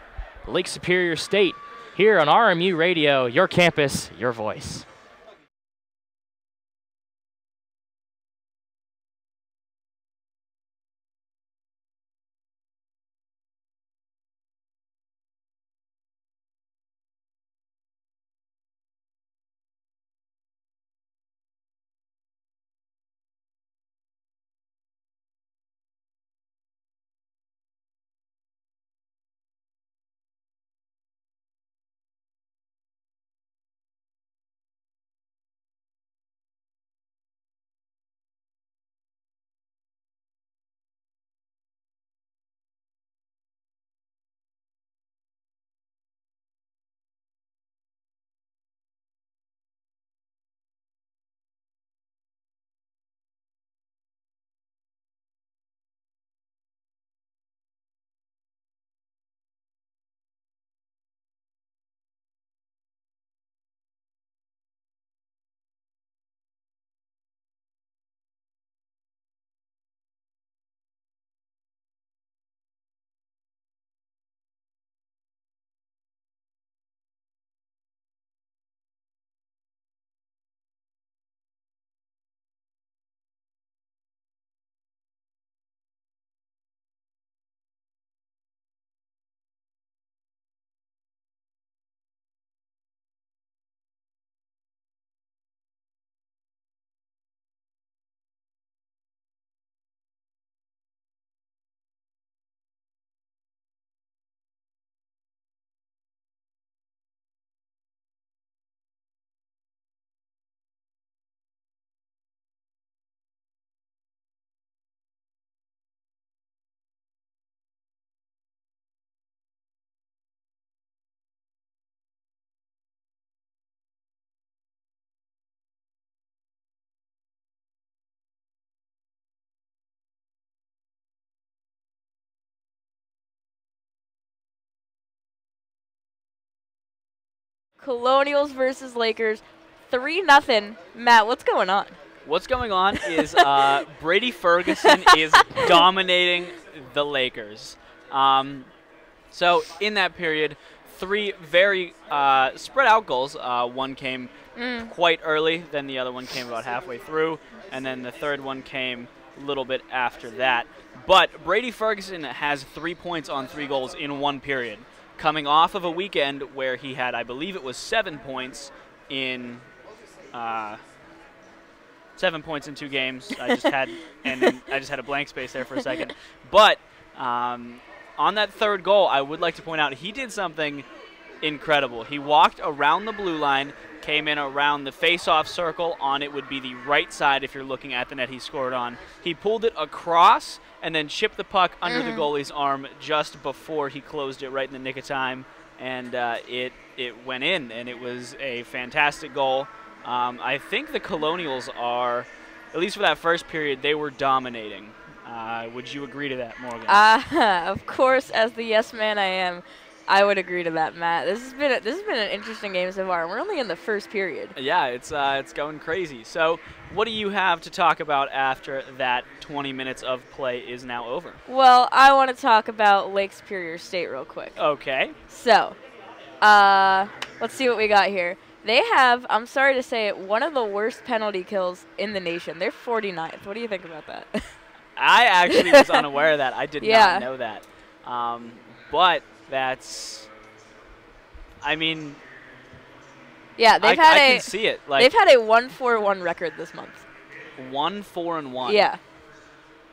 Lake Superior State here on RMU Radio, your campus, your voice. Colonials versus Lakers, three nothing. Matt, what's going on? What's going on is uh, Brady Ferguson is dominating the Lakers. Um, so in that period, three very uh, spread out goals. Uh, one came Mm. quite early, then the other one came about halfway through, and then the third one came a little bit after that. But Brady Ferguson has three points on three goals in one period, coming off of a weekend where he had, I believe it was seven points in. Uh, seven points in two games. I just had, and I just had a blank space there for a second. But um, on that third goal, I would like to point out he did something incredible. He walked around the blue line, came in around the face-off circle. On it would be the right side if you're looking at the net he scored on. He pulled it across and then chipped the puck under the Mhm. goalie's arm just before he closed it right in the nick of time, and uh, it it went in, and it was a fantastic goal. Um, I think the Colonials are, at least for that first period, they were dominating. Uh, would you agree to that, Morgan? Uh, of course, as the yes man I am, I would agree to that, Matt. This has been a, this has been an interesting game so far. We're only in the first period. Yeah, it's uh, it's going crazy. So, what do you have to talk about after that 20 minutes of play is now over? Well, I want to talk about Lake Superior State real quick. Okay. So, uh, let's see what we got here. They have, I'm sorry to say it, one of the worst penalty kills in the nation. They're 49th. What do you think about that? I actually was unaware of that. I did Yeah. not know that. Um, but that's, I mean, yeah, they've I, had I a can see it. Like, they've had a 1-4-1 record this month. one, four, and one. Yeah.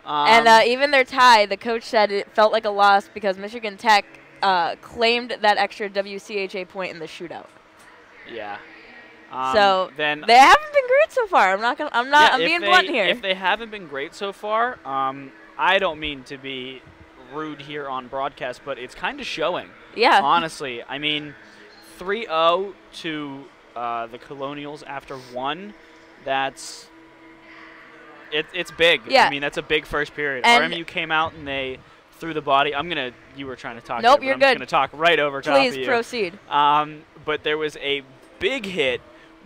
Um, and uh, even their tie, the coach said it felt like a loss because Michigan Tech uh, claimed that extra WCHA point in the shootout. yeah. Um, so then they haven't been great so far. I'm not gonna. I'm not. Yeah, I'm being they- blunt here. If they haven't been great so far, um, I don't mean to be rude here on broadcast, but it's kind of showing. yeah. Honestly, I mean, 3-0 to uh, the Colonials after one. That's it, it's big. Yeah. I mean, that's a big first period. And- RMU came out and they threw the body. I'm gonna. You were trying to talk. Nope, you're I'm good. gonna talk right over top Please of you. proceed. Um, but there was a big hit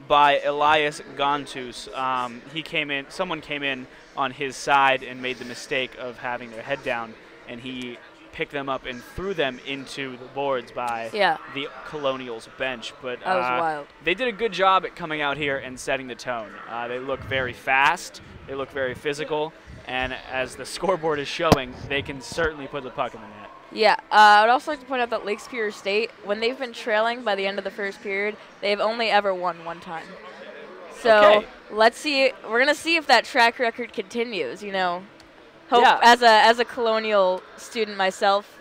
by Elias Gontus. Um, he came in. Someone came in on his side and made the mistake of having their head down, and he picked them up and threw them into the boards by Yeah. the Colonials bench. But That was uh, wild. they did a good job at coming out here and setting the tone. Uh, they look very fast. They look very physical. And as the scoreboard is showing, they can certainly put the puck in the net. Yeah, uh, I would also like to point out that Lake Superior State, when they've been trailing by the end of the first period, they've only ever won one time. So Okay. let's see. We're gonna see if that track record continues. You know, hope Yeah. as a as a Colonial student myself,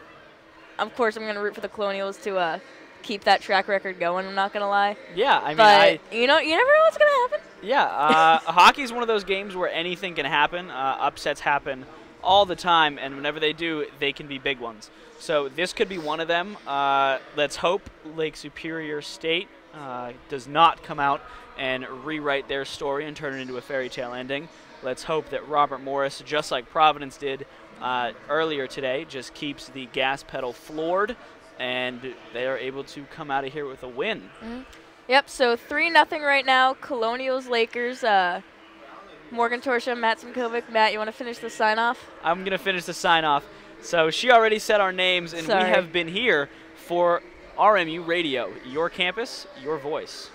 of course I'm gonna root for the Colonials to uh, keep that track record going. I'm not gonna lie, Yeah, I mean, but I, you know, you never know what's gonna happen. Yeah, uh, hockey is one of those games where anything can happen. Uh, upsets happen all the time, and whenever they do, they can be big ones. So this could be one of them. Uh, let's hope Lake Superior State uh, does not come out and rewrite their story and turn it into a fairy tale ending. Let's hope that Robert Morris, just like Providence did uh, earlier today, just keeps the gas pedal floored, and they are able to come out of here with a win. Yep. So three nothing right now. Colonials Lakers. Uh, Morgan Torchia, Matt Simkovic. Matt, you want to finish the sign off? I'm going to finish the sign off. So she already said our names, and Sorry. we have been here for RMU Radio, your campus, your voice.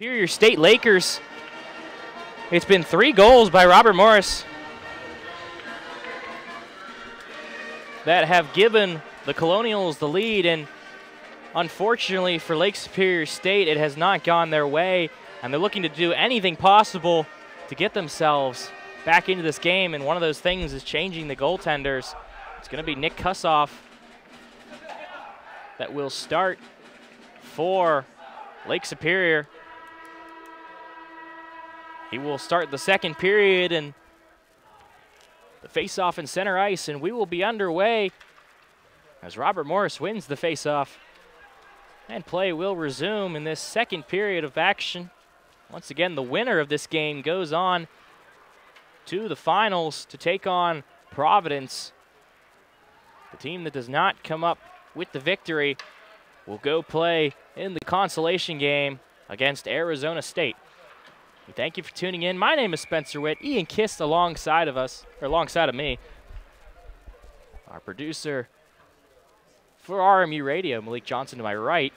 Superior State Lakers. It's been three goals by Robert Morris that have given the Colonials the lead, and unfortunately for Lake Superior State, it has not gone their way, and they're looking to do anything possible to get themselves back into this game, and one of those things is changing the goaltenders. It's going to be Nick Kossoff that will start for Lake Superior. He will start the second period and the face-off in center ice, and we will be underway as Robert Morris wins the face-off. And play will resume in this second period of action. Once again, the winner of this game goes on to the finals to take on Providence. The team that does not come up with the victory will go play in the consolation game against Arizona State. Thank you for tuning in. My name is Spencer Witt. Ian Kist alongside of us, or alongside of me. Our producer for RMU Radio, Malik Johnson to my right.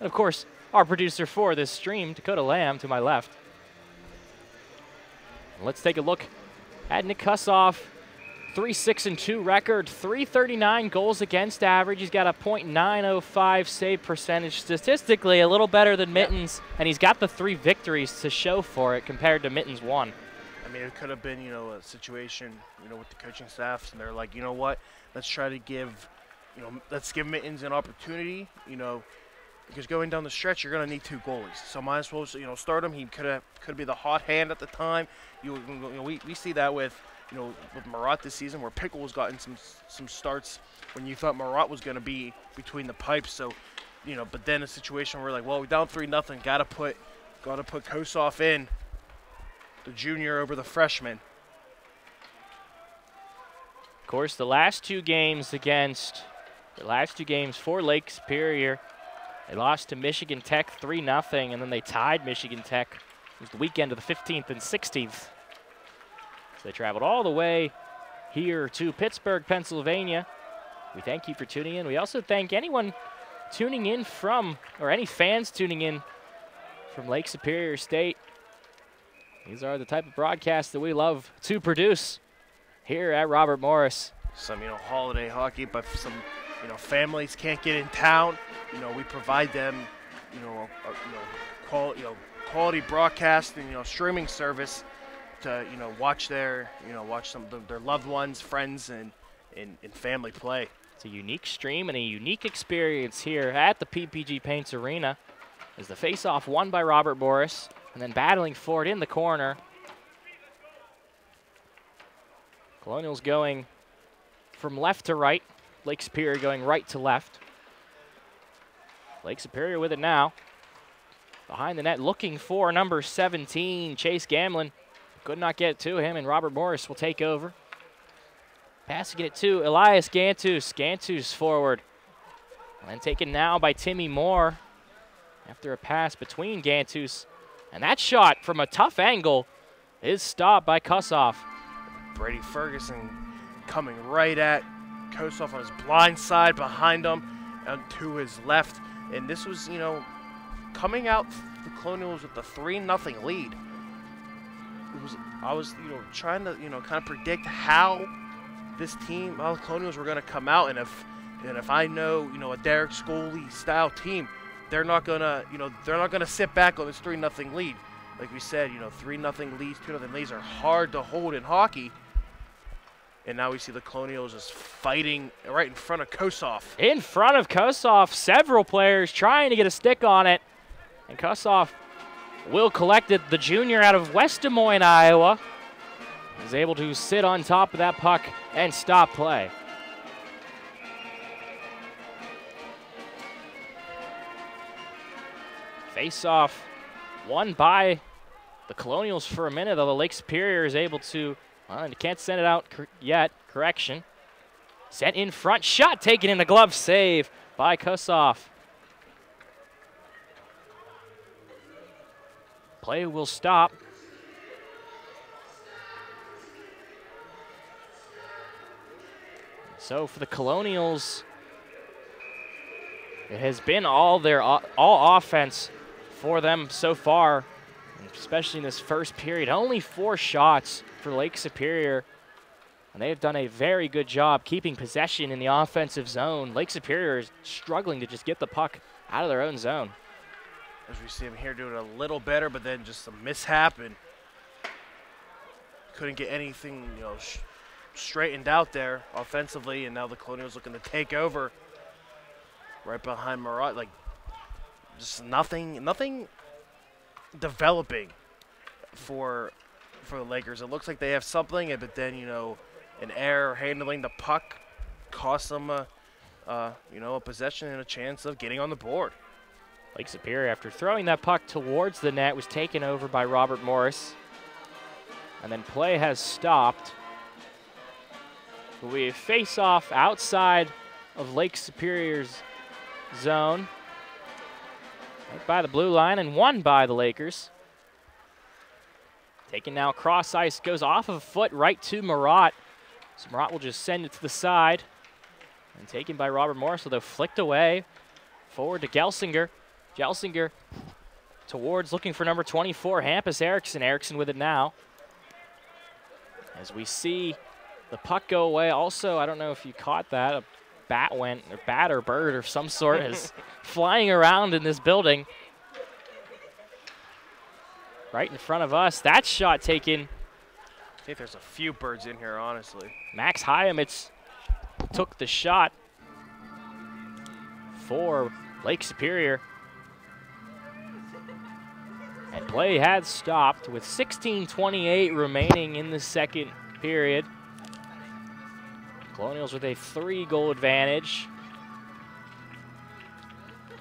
And of course, our producer for this stream, Dakota Lamb, to my left. Let's take a look at Nick Kossoff 3 6 and 2 record, 339 goals against average. He's got a .905 save percentage. Statistically, a little better than Mitens, and he's got the three victories to show for it compared to Mitens one. I mean, it could have been, you know, a situation, you know, with the coaching staffs, and they're like, you know what, let's try to give, you know, let's give Mitens an opportunity, you know, because going down the stretch, you're going to need two goalies. So might as well, you know, start him. He could have could be the hot hand at the time. You, you know, we, we see that with you know, with Marotte this season, where Pickles gotten some some starts when you thought Marotte was going to be between the pipes. So, you know, but then a situation where like, well, we down three nothing, got to put got to put Kossoff in, the junior over the freshman. Of course, the last two games against the last two games for Lake Superior, they lost to Michigan Tech 3 0, and then they tied Michigan Tech. It was the weekend of the 15th and 16th. So they traveled all the way here to Pittsburgh, Pennsylvania. We thank you for tuning in. We also thank anyone tuning in from, or any fans tuning in from Lake Superior State. These are the type of broadcasts that we love to produce here at Robert Morris. Some, you know, holiday hockey, but some, you know, families can't get in town. You know, we provide them, you know, a, you know, quality, you know, quality broadcast and you know, streaming service to you know watch their you know watch some their loved ones, friends, and and, and family play. It's a unique stream and a unique experience here at the PPG Paints Arena. As the face-off won by Robert Morris and then battling for it in the corner. Colonials going from left to right. Lake Superior going right to left. Lake Superior with it now. Behind the net, looking for number 17, Chase Gamlin. Could not get to him, and Robert Morris will take over. Pass to get it to Elias Gantus. Gantus forward. And taken now by Timmy Moore after a pass between Gantus. And that shot from a tough angle is stopped by Kossoff. Brady Ferguson coming right at Kossoff on his blind side behind him and to his left. And this was, you know, coming out the Colonials with the 3 nothing lead was I was you know trying to you know kind of predict how this team, how the Colonials were going to come out, and if and if I know you know a Derek Schooley style team, they're not gonna you know they're not gonna sit back on this three nothing lead. Like we said, you know three nothing leads, two nothing leads are hard to hold in hockey. And now we see the Colonials just fighting right in front of Kossoff. In front of Kossoff, several players trying to get a stick on it. And Kossoff Will collected, the junior out of West Des Moines, Iowa, is able to sit on top of that puck and stop play. Face off won by the Colonials for a minute, though the Lake Superior is able to, well, can't send it out cor yet. Correction. Set in front, shot taken in a glove save by Kossoff. Play will stop. So for the Colonials, it has been all their all offense for them so far, especially in this first period. Only four shots for Lake Superior. And they have done a very good job keeping possession in the offensive zone. Lake Superior is struggling to just get the puck out of their own zone. As we see him here doing a little better, but then just a mishap and couldn't get anything, you know, straightened out there offensively. And now the Colonials looking to take over right behind Marotte. Like, just nothing, nothing developing for for the Lakers. It looks like they have something, but then you know, an error handling the puck costs them a, uh, you know, a possession and a chance of getting on the board. Lake Superior, after throwing that puck towards the net, was taken over by Robert Morris. And then play has stopped. We face off outside of Lake Superior's zone. Right by the blue line and one by the Lakers. Taken now cross ice, goes off of a foot right to Marotte. So Marotte will just send it to the side. And taken by Robert Morris, they'll flicked away. Forward to Gelsinger. Gelsinger towards looking for number 24, Hampus Eriksson. Eriksson with it now. As we see the puck go away. Also, I don't know if you caught that. A bat went, or bat or bird or some sort is flying around in this building. Right in front of us. That shot taken. I think there's a few birds in here, honestly. Max Humitz took the shot for Lake Superior. And play had stopped with 16.28 remaining in the second period. Colonials with a three goal advantage.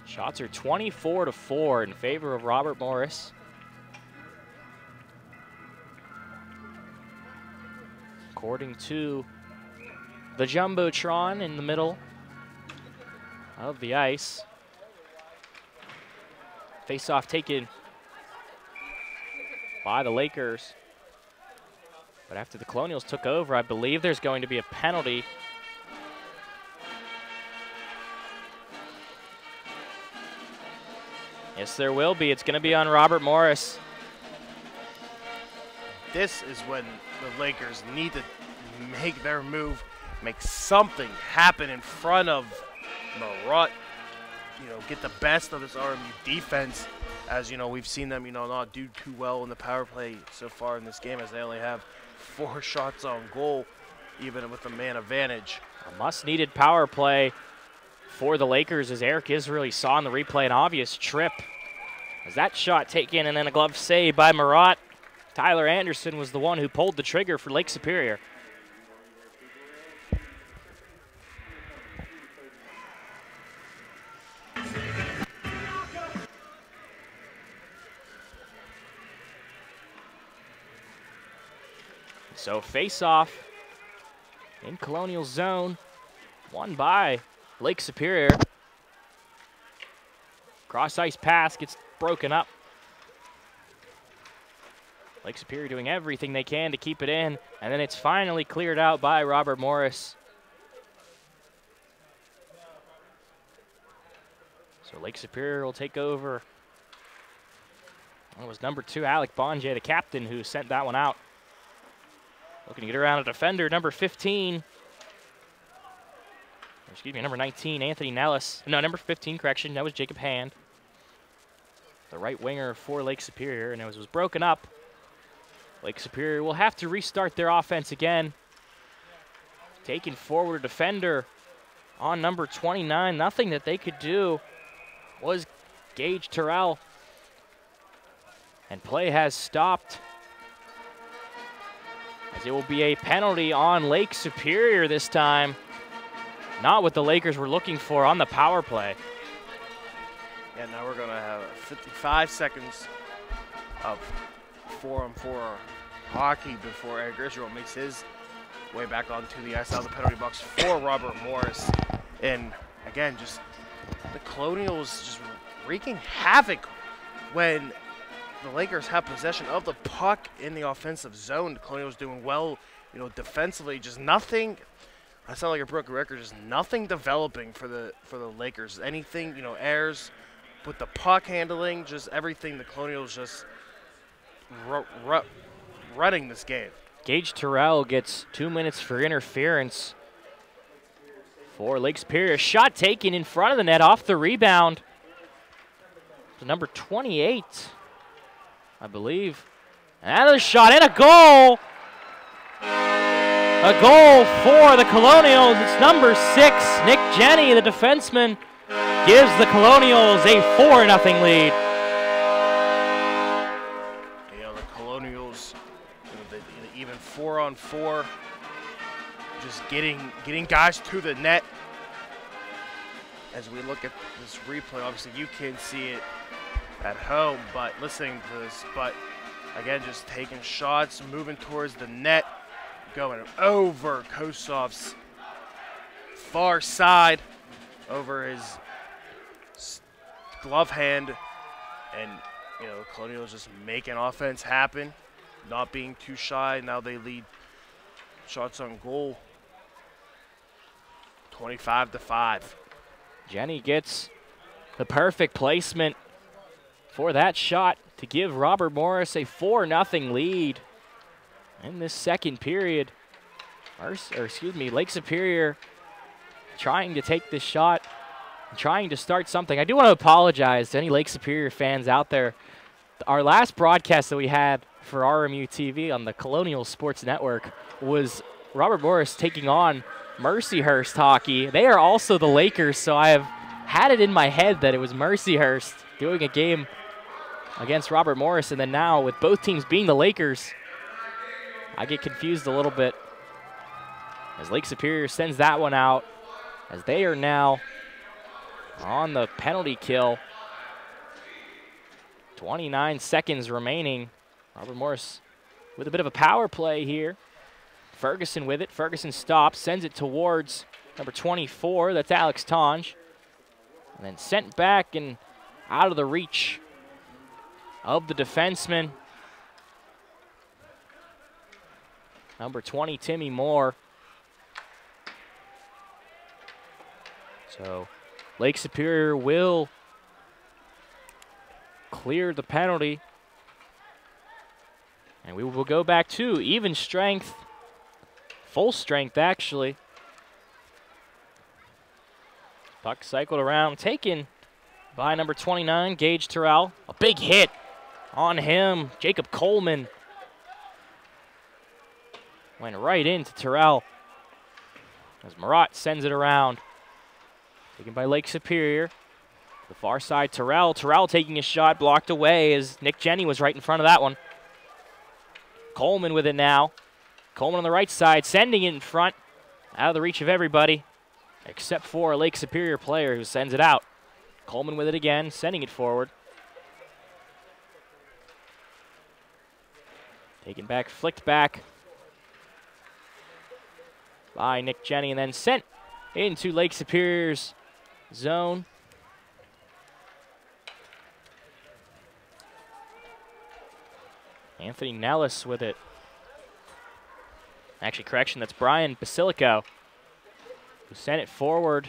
Shots are 24 to 4 in favor of Robert Morris. According to the Jumbotron in the middle of the ice. Face-off taken by the Lakers. But after the Colonials took over, I believe there's going to be a penalty. Yes, there will be. It's going to be on Robert Morris. This is when the Lakers need to make their move, make something happen in front of Marotte. You know, get the best of this RMU defense as you know we've seen them you know not do too well in the power play so far in this game as they only have four shots on goal even with the man advantage. A must needed power play for the Lakers as Eric Israeli saw in the replay an obvious trip. As that shot taken and then a glove save by Marotte. Tyler Anderson was the one who pulled the trigger for Lake Superior So face off in Colonial Zone, won by Lake Superior. Cross ice pass gets broken up. Lake Superior doing everything they can to keep it in, and then it's finally cleared out by Robert Morris. So Lake Superior will take over. It was number two, Alec Bonje, the captain, who sent that one out. Looking to get around a defender, number 15. Excuse me, number 19, Anthony Nellis. No, number 15, correction, that was Jacob Hand. The right winger for Lake Superior, and it was, broken up. Lake Superior will have to restart their offense again. Taking forward defender on number 29. Nothing that they could do was Gage Terrell. And play has stopped as it will be a penalty on Lake Superior this time. Not what the Lakers were looking for on the power play. Yeah, now we're going to have 55 seconds of four-on-four hockey before Eric Israel makes his way back onto the ice out of the penalty box for Robert Morris. And again, just the Colonials just wreaking havoc when the Lakers have possession of the puck in the offensive zone. The Colonials doing well, you know, defensively. Just nothing. I sound like a broken record. Just nothing developing for the for the Lakers. Anything, you know, errors with the puck handling, just everything. The Colonials just ru- ru- running this game. Gage Terrell gets two minutes for interference for Lake Superior. Shot taken in front of the net off the rebound. To number 28, I believe. And a shot and a goal. A goal for the Colonials. It's number six, Nick Jenny, the defenseman, gives the Colonials a 4 0 lead. Know, the Colonials, you know, the, even four on four, just getting getting guys to the net. As we look at this replay, obviously you can't see it at home, but listening to this, but again, just taking shots, moving towards the net, going over Kossoff's far side, over his glove hand, and you know, Colonials just making offense happen, not being too shy. Now they lead shots on goal 25 to 5. Jenny gets the perfect placement for that shot to give Robert Morris a 4 0 lead in this second period. Or, or excuse me, Lake Superior trying to take this shot, trying to start something. I do want to apologize to any Lake Superior fans out there. Our last broadcast that we had for RMU TV on the Colonial Sports Network was Robert Morris taking on Mercyhurst hockey. They are also the Lakers, so I have had it in my head that it was Mercyhurst doing a game against Robert Morris, and then now with both teams being the Lakers, I get confused a little bit as Lake Superior sends that one out as they are now on the penalty kill. 29 seconds remaining. Robert Morris with a bit of a power play here. Ferguson with it. Ferguson stops, sends it towards number 24. That's Alex Tonge. And then sent back and out of the reach of the defenseman. Number 20, Timmy Moore. So Lake Superior will clear the penalty. And we will go back to even strength, full strength actually. Puck cycled around, taken by number 29, Gage Terrell. A big hit on him. Jacob Coleman went right into Terrell as Marotte sends it around. Taken by Lake Superior. The far side, Terrell. Terrell taking a shot, blocked away as Nick Jenny was right in front of that one. Coleman with it now. Coleman on the right side, sending it in front, out of the reach of everybody, except for a Lake Superior player who sends it out. Coleman with it again, sending it forward. Taken back, flicked back by Nick Jenny, and then sent into Lake Superior's zone. Anthony Nellis with it. Actually, correction, that's Brian Basilico who sent it forward.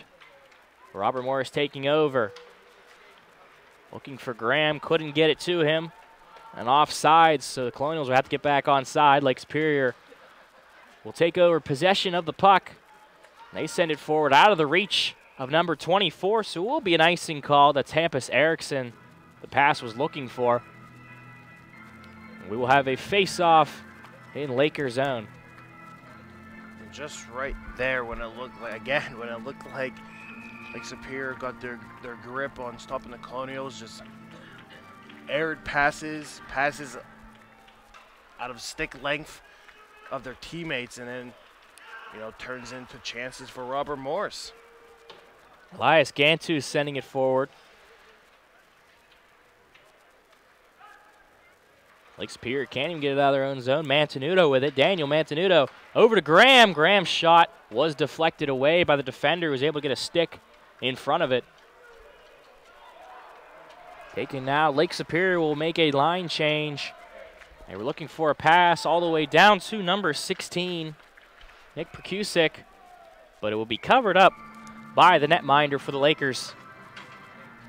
Robert Morris taking over. Looking for Graham, couldn't get it to him. And offsides, so the Colonials will have to get back on side. Lake Superior will take over possession of the puck. They send it forward out of the reach of number 24, so it will be an icing call. that Hampus Eriksson the pass was looking for. We will have a face-off in Laker zone. And just right there when it looked like, again, when it looked like Lake Superior got their, their grip on stopping the Colonials, just aired passes, passes out of stick length of their teammates, and then, you know, turns into chances for Robert Morris. Elias Gantu is sending it forward. Lake Superior can't even get it out of their own zone. Mantenuto with it. Daniel Mantenuto over to Graham. Graham's shot was deflected away by the defender who was able to get a stick in front of it. Taken now. Lake Superior will make a line change. They were looking for a pass all the way down to number 16, Nick Prkusic, but it will be covered up by the netminder for the Lakers.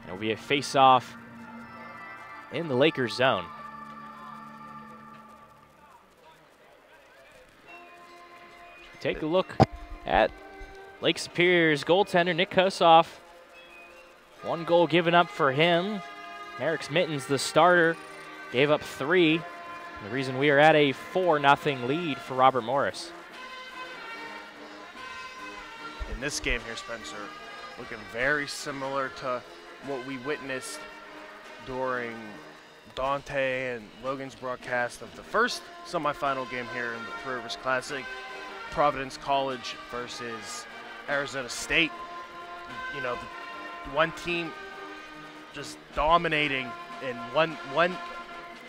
It'll be a face-off in the Lakers zone. Take a look at Lake Superior's goaltender, Nick Kossoff. One goal given up for him. Eric Mitens, the starter, gave up three. The reason we are at a 4 0 lead for Robert Morris. In this game here, Spencer, looking very similar to what we witnessed during Dante and Logan's broadcast of the first semifinal game here in the Three Rivers Classic. Providence College versus Arizona State. You know, the one team just dominating in one one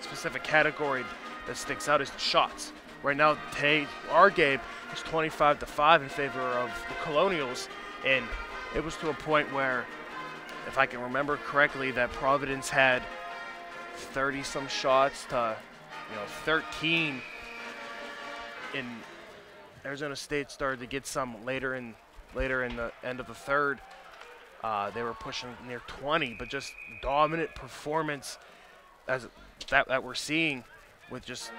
specific category that sticks out is the shots. Right now, today, our game is 25 to 5 in favor of the Colonials, and it was to a point where, if I can remember correctly, that Providence had 30 some shots to, you know, 13 in Arizona State started to get some later in later in the end of the third. Uh, they were pushing near 20, but just dominant performance as that, that we're seeing with just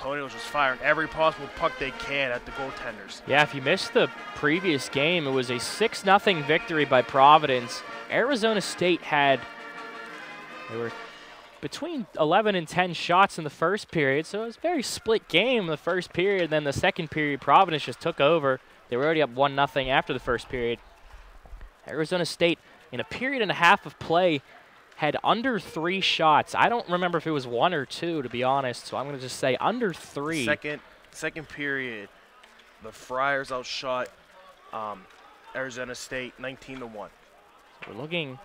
Colonials just firing every possible puck they can at the goaltenders. Yeah, if you missed the previous game, it was a 6 0 victory by Providence. Arizona State had, they were between 11 and 10 shots in the first period, so it was a very split game in the first period. Then the second period, Providence just took over. They were already up 1 0 after the first period. Arizona State, in a period and a half of play, had under three shots. I don't remember if it was one or two, to be honest. So I'm going to just say under three. Second, second period, the Friars outshot um, Arizona State 19 to one. We're looking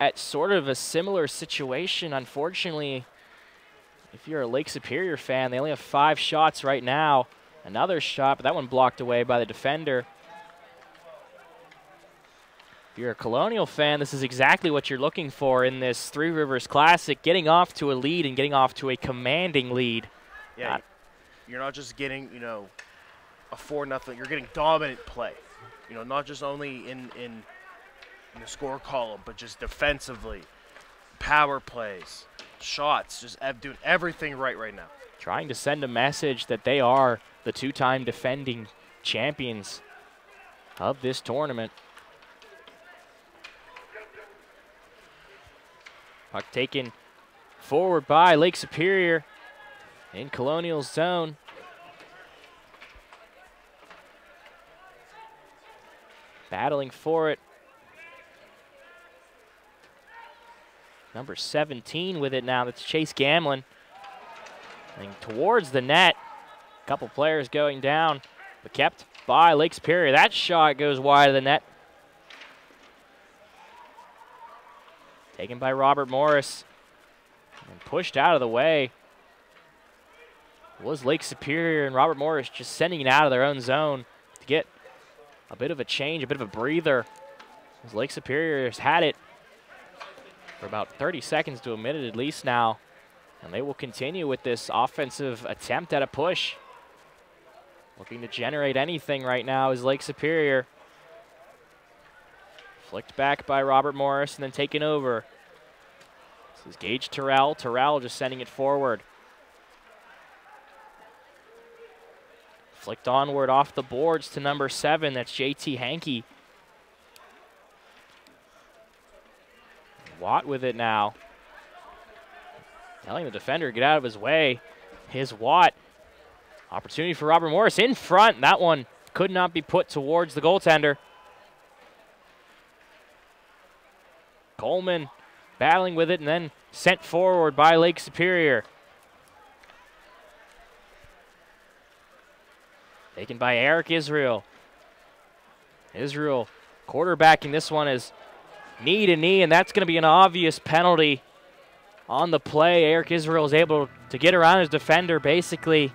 at sort of a similar situation. Unfortunately, if you're a Lake Superior fan, they only have five shots right now. Another shot, but that one blocked away by the defender. If you're a Colonial fan, this is exactly what you're looking for in this Three Rivers Classic, getting off to a lead and getting off to a commanding lead. Yeah, not you're not just getting, you know, a 4 nothing. You're getting dominant play. You know, not just only in, in, in the score column, but just defensively, power plays, shots, just doing everything right right now. Trying to send a message that they are the two-time defending champions of this tournament. Puck taken forward by Lake Superior in Colonial zone. Battling for it. Number 17 with it now. That's Chase Gamlin. And towards the net. A couple players going down, but kept by Lake Superior. That shot goes wide of the net. Taken by Robert Morris and pushed out of the way. Was Lake Superior and Robert Morris just sending it out of their own zone to get a bit of a change, a bit of a breather. As Lake Superior has had it for about 30 seconds to a minute at least now. And they will continue with this offensive attempt at a push. Looking to generate anything right now is Lake Superior. Flicked back by Robert Morris and then taken over. This is Gage Terrell. Terrell just sending it forward. Flicked onward off the boards to number seven. That's JT Hankey. Watt with it now. Telling the defender get out of his way. His Watt. Opportunity for Robert Morris in front. That one could not be put towards the goaltender. Coleman battling with it and then sent forward by Lake Superior. Taken by Eric Israel. Israel quarterbacking this one is knee to knee, and that's going to be an obvious penalty on the play. Eric Israel is able to get around his defender basically.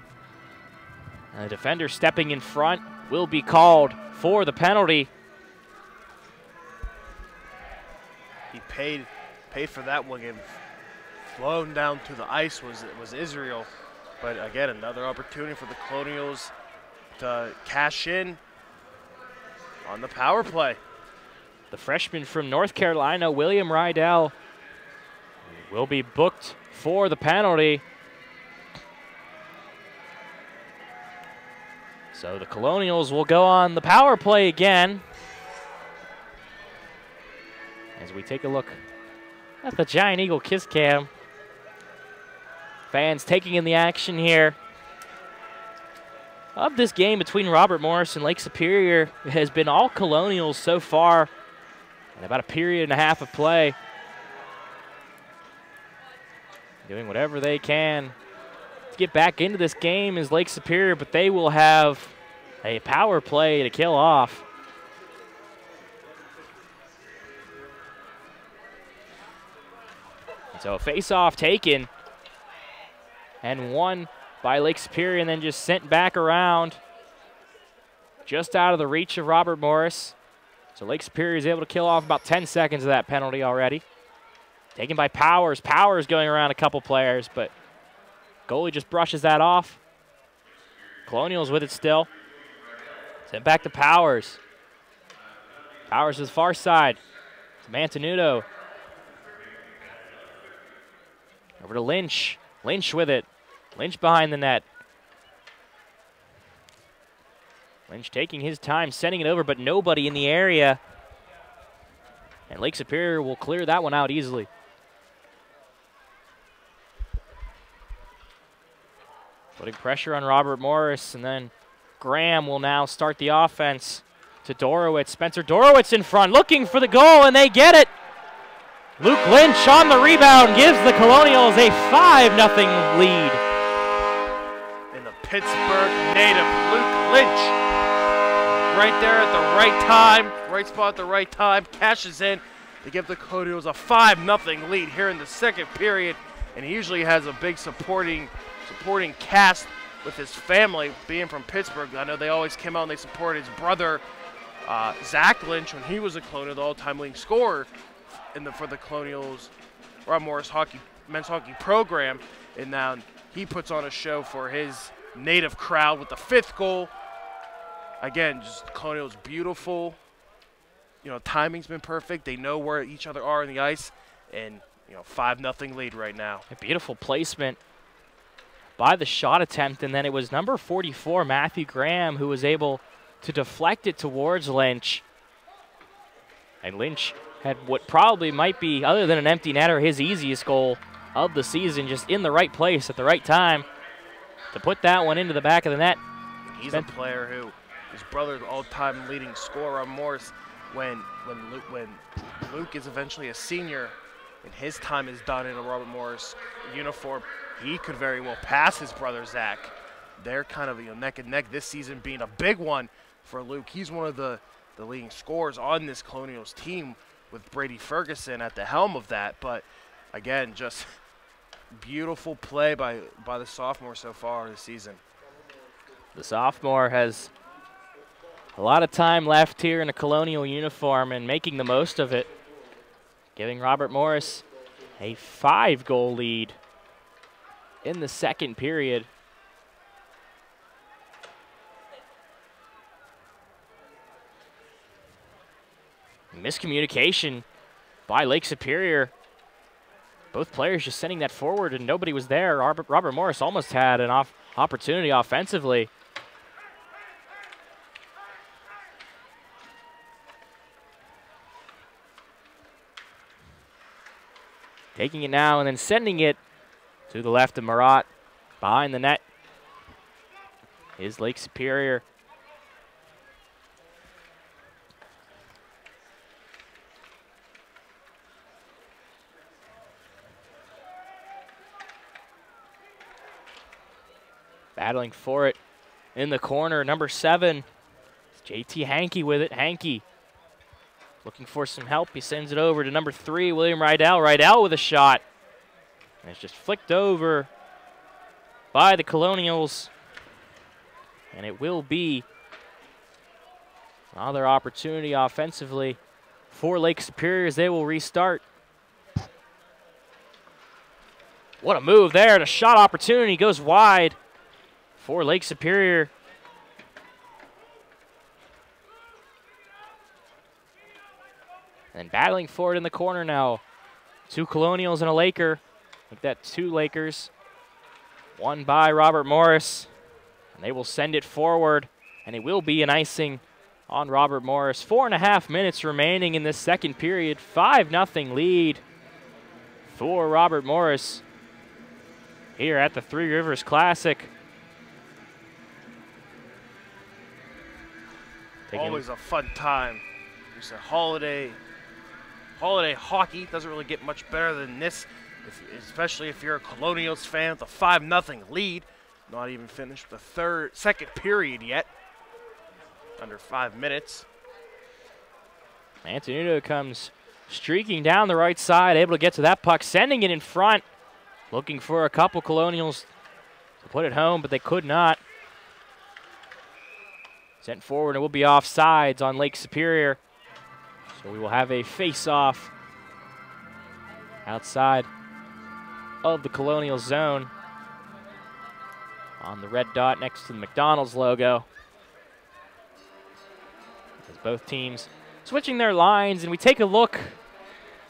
And the defender stepping in front will be called for the penalty. Paid paid for that one and flown down to the ice was was Israel. But again, another opportunity for the Colonials to cash in on the power play. The freshman from North Carolina, William Rydell, will be booked for the penalty. So the Colonials will go on the power play again. As we take a look at the Giant Eagle Kiss Cam. Fans taking in the action here of this game between Robert Morris and Lake Superior has been all Colonials so far in about a period and a half of play. Doing whatever they can to get back into this game is Lake Superior, but they will have a power play to kill off. So a face-off taken and won by Lake Superior and then just sent back around just out of the reach of Robert Morris. So Lake Superior is able to kill off about 10 seconds of that penalty already. Taken by Powers. Powers going around a couple players, but goalie just brushes that off. Colonials with it still. Sent back to Powers. Powers to the far side. To Mantenuto. Over to Lynch. Lynch with it. Lynch behind the net. Lynch taking his time, sending it over, but nobody in the area. And Lake Superior will clear that one out easily. Putting pressure on Robert Morris, and then Graham will now start the offense to Dorowitz. Spencer Dorowitz in front, looking for the goal, and they get it. Luke Lynch on the rebound gives the Colonials a 5 0 lead. And the Pittsburgh native, Luke Lynch, right there at the right time, right spot at the right time, cashes in to give the Colonials a 5 0 lead here in the second period. And he usually has a big supporting supporting cast with his family being from Pittsburgh. I know they always came out and they supported his brother, uh, Zach Lynch, when he was a Colonial, the all-time leading scorer in the, for the Colonials, Rob Morris hockey men's hockey program. And now he puts on a show for his native crowd with the fifth goal. Again, just Colonials beautiful. You know, timing's been perfect. They know where each other are in the ice, and you know, five nothing lead right now. A beautiful placement by the shot attempt, and then it was number 44, Matthew Graham, who was able to deflect it towards Lynch. And Lynch had what probably might be, other than an empty netter, his easiest goal of the season, just in the right place at the right time to put that one into the back of the net. He's a player who his brother's all-time leading scorer Morris. When when Luke, when Luke is eventually a senior, and his time is done in a Robert Morris uniform, he could very well pass his brother Zach. They're kind of you know, neck and neck this season being a big one for Luke. He's one of the, the leading scorers on this Colonials team with Brady Ferguson at the helm of that. But again, just beautiful play by, by the sophomore so far this season. The sophomore has a lot of time left here in a Colonial uniform and making the most of it, giving Robert Morris a five goal lead in the second period. Miscommunication by Lake Superior. Both players just sending that forward and nobody was there. Robert, Morris almost had an off opportunity offensively. Taking it now and then sending it to the left of Marotte. Behind the net is Lake Superior. Battling for it in the corner, number seven. JT Hankey with it. Hankey looking for some help. He sends it over to number three, William Rydell. Rydell with a shot. And it's just flicked over by the Colonials. And it will be another opportunity offensively for Lake Superior as they will restart. What a move there. And a shot opportunity goes wide for Lake Superior. And battling forward in the corner now. Two Colonials and a Laker. Like that, two Lakers. One by Robert Morris. And they will send it forward. And it will be an icing on Robert Morris. Four and a half minutes remaining in this second period. 5 nothing lead for Robert Morris here at the Three Rivers Classic. Taking Always a fun time. It's a holiday. Holiday hockey doesn't really get much better than this, if, especially if you're a Colonials fan with a five nothing lead. Not even finished the third, second period yet. Under five minutes. Antonuto comes streaking down the right side, able to get to that puck, sending it in front. Looking for a couple Colonials to put it home, but they could not. Sent forward, and will be off sides on Lake Superior. So we will have a face-off outside of the Colonial zone on the red dot next to the McDonald's logo. As both teams switching their lines, and we take a look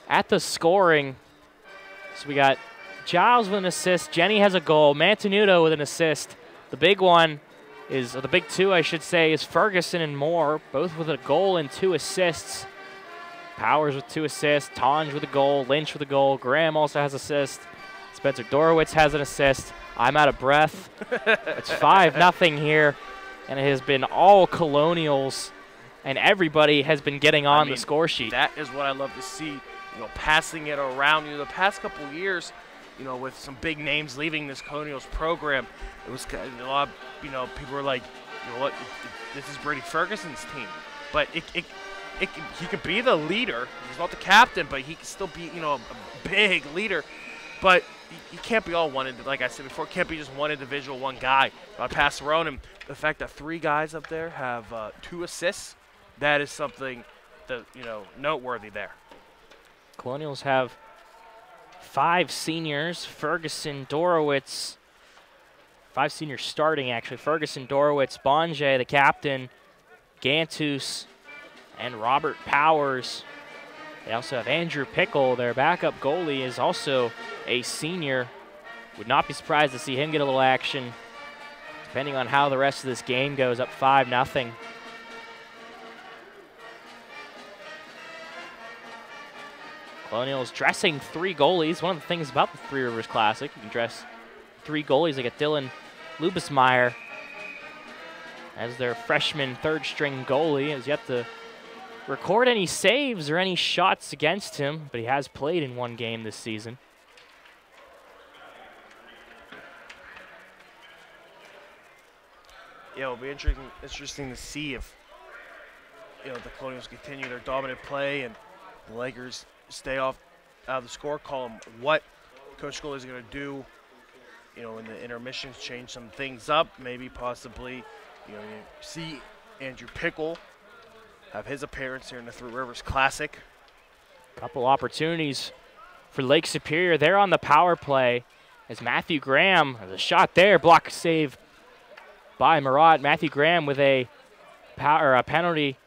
at the scoring. So we got Giles with an assist. Jenny has a goal. Mantenuto with an assist. The big one is, the big two, I should say, is Ferguson and Moore, both with a goal and two assists. Powers with two assists. Tonge with a goal. Lynch with a goal. Graham also has assist. Spencer Dorowitz has an assist. I'm out of breath. it's 5 nothing here, and it has been all Colonials, and everybody has been getting on I mean, the score sheet. That is what I love to see, you know, passing it around. You know, the past couple years – you know, with some big names leaving this Colonials program, it was a lot. Of, you know, people were like, you know what, this is Brady Ferguson's team, but it, it, it, he could be the leader. He's not the captain, but he can still be, you know, a big leader. But you can't be all one. Like I said before, can't be just one individual, one guy. I pass around him. The fact that three guys up there have uh, two assists, that is something that you know noteworthy there. Colonials have five seniors Ferguson, Dorowitz, five seniors starting actually Ferguson, Dorowitz, Bonje, the captain, Gantus, and Robert Powers. They also have Andrew Pickle, their backup goalie, is also a senior. Would not be surprised to see him get a little action, depending on how the rest of this game goes. Up 5 nothing. Colonials dressing three goalies. One of the things about the Three Rivers Classic, you can dress three goalies. They get Dylan Lubismeyer as their freshman third string goalie. Has yet to record any saves or any shots against him, but he has played in one game this season. Yeah, it'll be interesting, interesting to see if you know the Colonials continue their dominant play and the Lakers stay off out of the score column. What Coach School is going to do, you know, in the intermissions, change some things up, maybe possibly, you know, you see Andrew Pickle have his appearance here in the Three Rivers Classic. Couple opportunities for Lake Superior. They're on the power play as Matthew Graham, the shot there, block save by Marotte. Matthew Graham with a power a penalty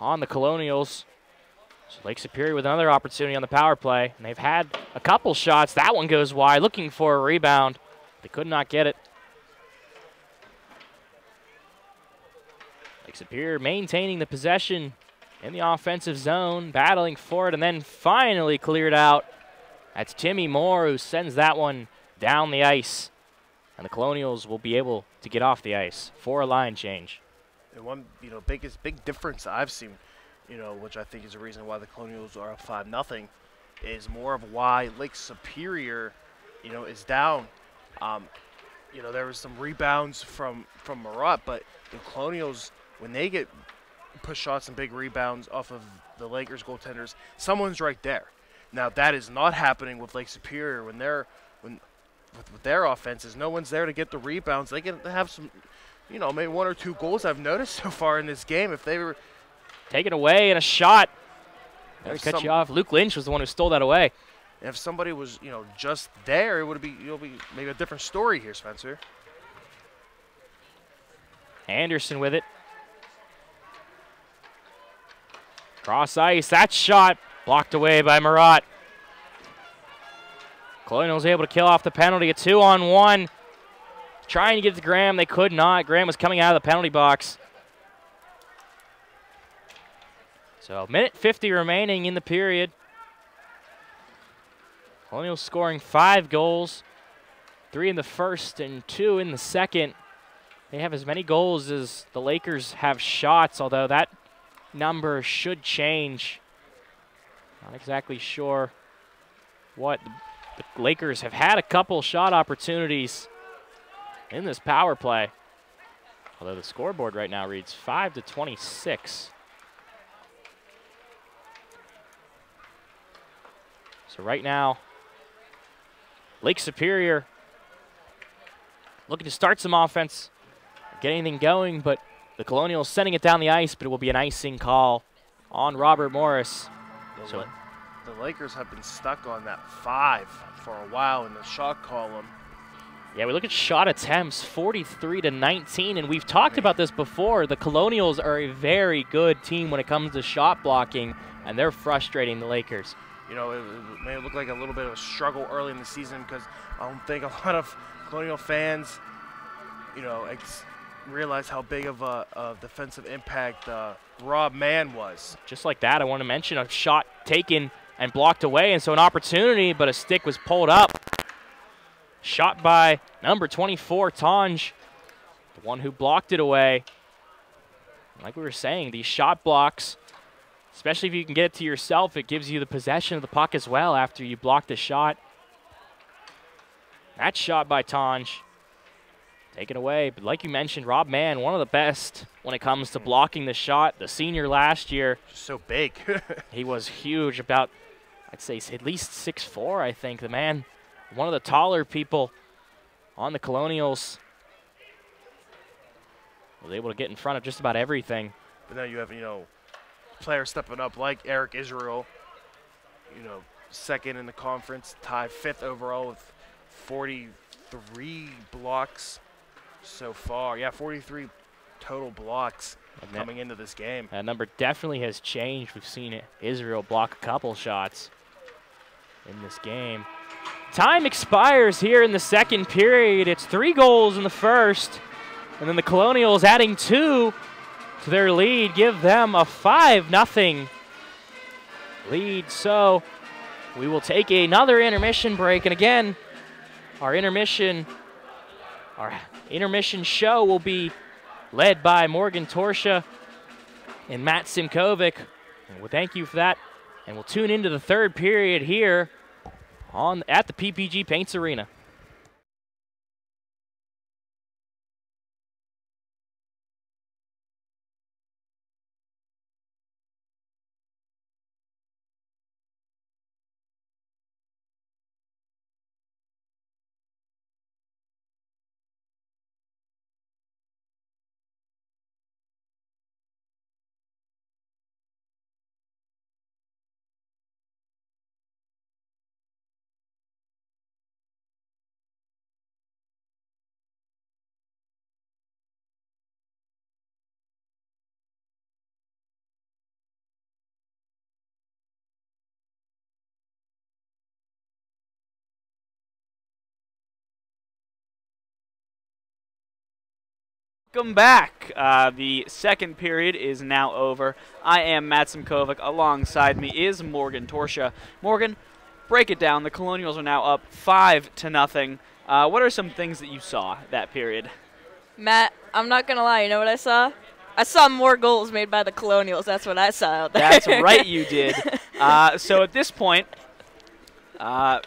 on the Colonials. So Lake Superior with another opportunity on the power play. And they've had a couple shots. That one goes wide, looking for a rebound. They could not get it. Lake Superior maintaining the possession in the offensive zone, battling for it, and then finally cleared out. That's Timmy Moore who sends that one down the ice. And the Colonials will be able to get off the ice for a line change. And one, you know, biggest big difference I've seen you know, which I think is the reason why the Colonials are up 5 nothing, is more of why Lake Superior, you know, is down. Um, you know, there was some rebounds from, from Marotte, but the Colonials, when they get push shots and big rebounds off of the Lakers goaltenders, someone's right there. Now that is not happening with Lake Superior when they're when with, with their offenses. No one's there to get the rebounds. They can have some, you know, maybe one or two goals I've noticed so far in this game. If they were Taken away and a shot. There cut you off. Luke Lynch was the one who stole that away. If somebody was, you know, just there, it would be, you'll be maybe a different story here, Spencer. Anderson with it. Cross ice. That shot blocked away by Marotte. Colonials able to kill off the penalty. A two on one. Trying to get to Graham. They could not. Graham was coming out of the penalty box. So, minute 50 remaining in the period. Colonials scoring five goals, three in the first and two in the second. They have as many goals as the Lakers have shots, although that number should change. Not exactly sure what. The Lakers have had a couple shot opportunities in this power play. Although the scoreboard right now reads 5 to 26. So right now, Lake Superior looking to start some offense, get anything going, but the Colonials sending it down the ice, but it will be an icing call on Robert Morris. The, So- the Lakers have been stuck on that five for a while in the shot column. Yeah, we look at shot attempts, 43 to 19, and we've talked about this before. The Colonials are a very good team when it comes to shot blocking, and they're frustrating the Lakers. You know, it, it may look like a little bit of a struggle early in the season because I don't think a lot of Colonial fans, you know, ex- realize how big of a, a defensive impact uh, Rob Mann was. Just like that, I want to mention a shot taken and blocked away, and so an opportunity, but a stick was pulled up. Shot by number 24, Tonge, the one who blocked it away. Like we were saying, these shot blocks, especially if you can get it to yourself, it gives you the possession of the puck as well after you block the shot. That shot by Tonge. Taken away, but like you mentioned, Rob Mann, one of the best when it comes to hmm. blocking the shot. The senior last year, Just so big. he was huge, about, I'd say at least 6'4", I think. The man, one of the taller people on the Colonials, was able to get in front of just about everything. but now you have, you know, players stepping up like Eric Israel, you know, second in the conference, tied fifth overall with 43 blocks so far. Yeah, 43 total blocks And that- coming into this game. That number definitely has changed. We've seen it- Israel block a couple shots in this game. Time expires here in the second period. It's three goals in the first, and then the Colonials adding two to their lead, give them a 5 nothing lead. So we will take another intermission break, and again, our intermission, our intermission show will be led by Morgan Torchia and Matt Simkovic. And we'll thank you for that. And we'll tune into the third period here on at the PPG Paints Arena. Welcome back. Uh, the second period is now over. I am Matt Simkovic. Alongside me is Morgan Torchia. Morgan, break it down. The Colonials are now up five to nothing. Uh, what are some things that you saw that period? Matt, I'm not gonna lie. You know what I saw? I saw more goals made by the Colonials. That's what I saw out there. That's right, you did. Uh, so at this point, uh,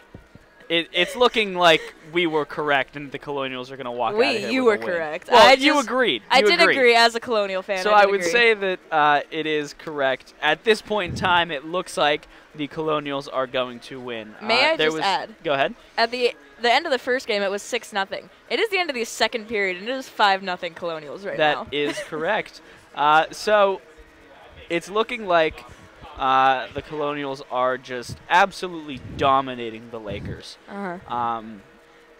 it, it's looking like we were correct, and the Colonials are going to walk out of here you were correct. Well, I you just- agreed. I did agreed. agree as a Colonial fan. So I, I, would agree. say that uh, it is correct. At this point in time, it looks like the Colonials are going to win. May uh, I there just was, add? Go ahead. at the the end of the first game, it was six nothing. It is the end of the second period, and it is five nothing Colonials right That now. is correct. Uh, so it's looking like uh, the Colonials are just absolutely dominating the Lakers. uh-huh. Um,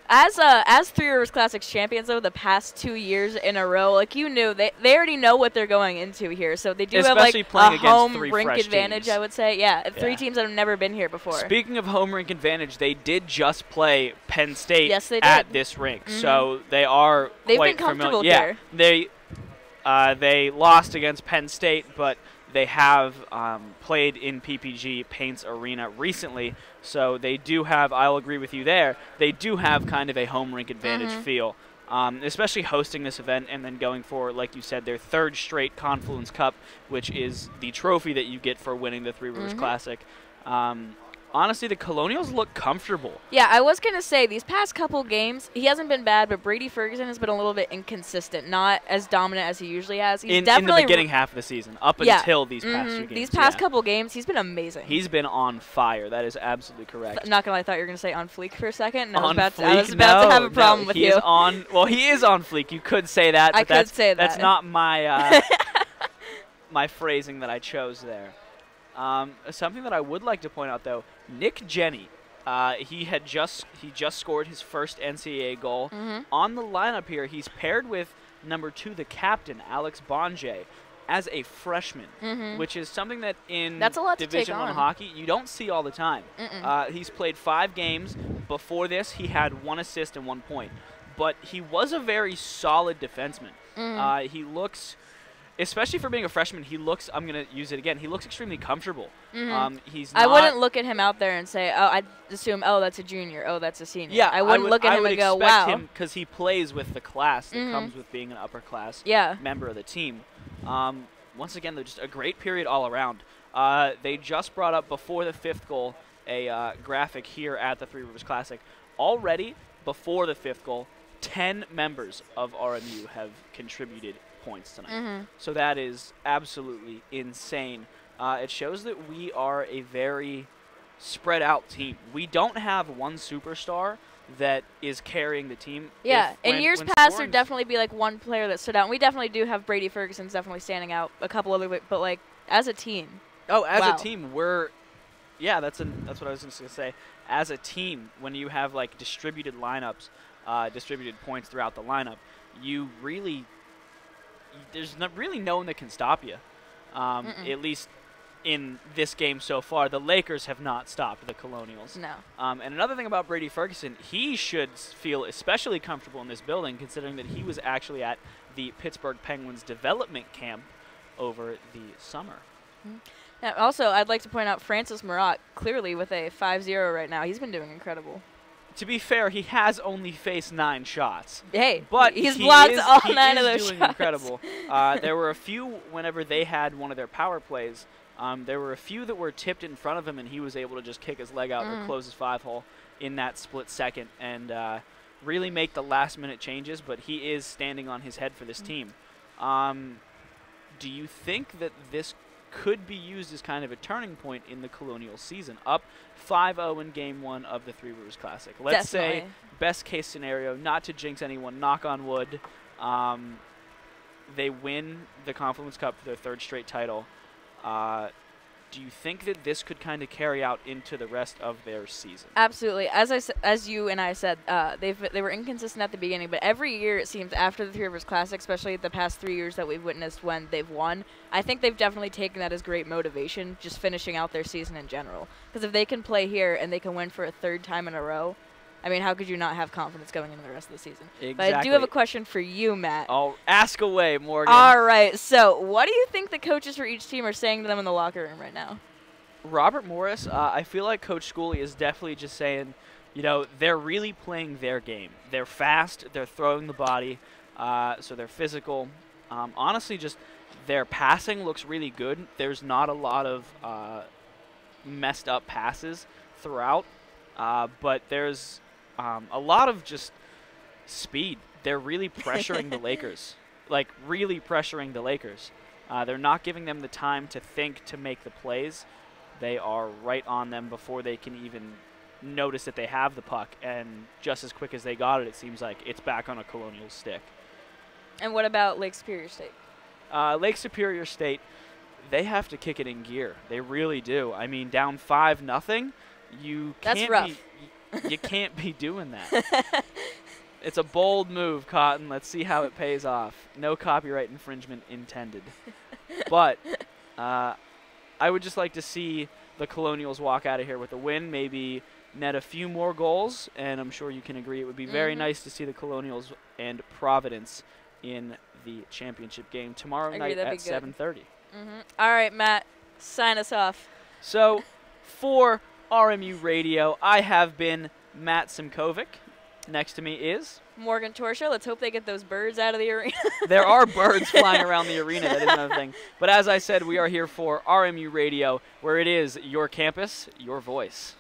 As uh, as Three Rivers Classics champions though, the past two years in a row, like you knew they they already know what they're going into here, so they do Especially have like a home rink advantage. teams. I would say, yeah, three Yeah. teams that have never been here before. Speaking of home rink advantage, they did just play Penn State Yes, they at this rink, Mhm. so they are They've quite been comfortable familiar. here. Yeah, they uh, they lost against Penn State, but they have um, played in PPG Paints Arena recently, so they do have. I'll agree with you there. They do have kind of a home rink advantage Mhm. feel. Um, especially hosting this event and then going for, like you said, their third straight Confluence Cup, which is the trophy that you get for winning the Three Rivers Mhm. Classic. Um, honestly, the Colonials look comfortable. Yeah, I was gonna say these past couple games, he hasn't been bad, but Brady Ferguson has been a little bit inconsistent, not as dominant as he usually has. He's In, in the definitely beginning half of the season, up Yeah. until these past Mhm. few games. These past yeah. couple games, he's been amazing. He's been on fire. That is absolutely correct. Not gonna lie, I thought you were gonna say on fleek for a second. And I was on about, fleek, to, I was about no, to have a problem no, with he you. Is on, well, he is on fleek. You could say that, but I could that's, say that's not my uh, my phrasing that I chose there. Um, something that I would like to point out, though, Nick Jenny, uh, he had just he just scored his first NCAA goal. Mhm. On the lineup here, he's paired with number two, the captain, Alex Bonje, as a freshman, Mhm. which is something that in That's a lot Division One on. hockey you don't see all the time. Uh, he's played five games. Before this, he had one assist and one point. But he was a very solid defenseman. Mhm. Uh, he looks, especially for being a freshman, he looks. I'm gonna use it again. He looks extremely comfortable. Mhm. Um, he's. I wouldn't look at him out there and say, "Oh, I'd assume, oh, that's a junior. Oh, that's a senior." Yeah, I wouldn't would, look at I him and go, "Wow." him because he plays with the class that Mhm. comes with being an upper class Yeah. member of the team. Um, once again, they're just a great period all around. Uh, they just brought up before the fifth goal a uh, graphic here at the Three Rivers Classic. Already before the fifth goal, 10 members of RMU have contributed points tonight. Mhm. So that is absolutely insane. Uh, it shows that we are a very spread out team. We don't have one superstar that is carrying the team. Yeah, If- in when- years when past, there'd definitely be like one player that stood out. And we definitely do have Brady Ferguson's definitely standing out. A couple other, but like as a team, Oh, as Wow. a team, we're yeah. That's an, that's what I was just gonna say. As a team, when you have like distributed lineups, uh, distributed points throughout the lineup, you really there's not really no one that can stop you. Um, at least in this game so far, the Lakers have not stopped the Colonials. no. Um, and another thing about Brady Ferguson, he should feel especially comfortable in this building, considering that he was actually at the Pittsburgh Penguins development camp over the summer. Yeah, also, I'd like to point out Francis Marotte clearly with a 5-0 right now. He's been doing incredible. To be fair, he has only faced nine shots, Hey, but he's he blocked is, all he nine is of those doing shots. incredible. Uh, there were a few whenever they had one of their power plays. Um, there were a few that were tipped in front of him, and he was able to just kick his leg out Mm. or close his five hole in that split second and uh, really make the last minute changes. But he is standing on his head for Mm. this team. Um, do you think that this could be used as kind of a turning point in the Colonial season? Up 5-0 in Game One of the Three Rivers Classic. Let's say best case scenario, not to jinx anyone, knock on wood, um, they win the Confluence Cup for their third straight title. Uh, do you think that this could kind of carry out into the rest of their season? Absolutely. As I as you and I said, uh, they've they were inconsistent at the beginning, but every year it seems after the Three Rivers Classic, especially the past three years that we've witnessed when they've won, I think they've definitely taken that as great motivation, just finishing out their season in general. Because if they can play here and they can win for a third time in a row, I mean, how could you not have confidence going into the rest of the season? But I do have a question for you, Matt. Oh, ask away, Morgan. All right. So, what do you think the coaches for each team are saying to them in the locker room right now? Robert Morris, uh, I feel like Coach Schooley is definitely just saying, you know, they're really playing their game. They're fast, they're throwing the body, uh, so they're physical. Um, honestly, just their passing looks really good. There's not a lot of uh, messed up passes throughout, uh, but there's um, a lot of just speed. They're really pressuring the Lakers, like really pressuring the Lakers. Uh, they're not giving them the time to think to make the plays. They are right on them before they can even notice that they have the puck, and just as quick as they got it, it seems like it's back on a Colonial stick. And what about Lake Superior State? Uh, Lake Superior State, they have to kick it in gear. They really do. I mean, down five nothing, you That's can't rough. be. You can't be doing that. It's a bold move, Cotton. Let's see how it pays off. No copyright infringement intended. But uh, I would just like to see the Colonials walk out of here with a win, maybe net a few more goals, and I'm sure you can agree it would be very Mhm. nice to see the Colonials and Providence in the championship game tomorrow Agree, night at be good. 7:30. hmm All right, Matt, sign us off. So, for RMU Radio, I have been Matt Simkovic. Next to me is Morgan Torchia. Let's hope they get those birds out of the arena. there are birds flying around the arena. That is another thing. But as I said, we are here for RMU Radio, where it is your campus, your voice.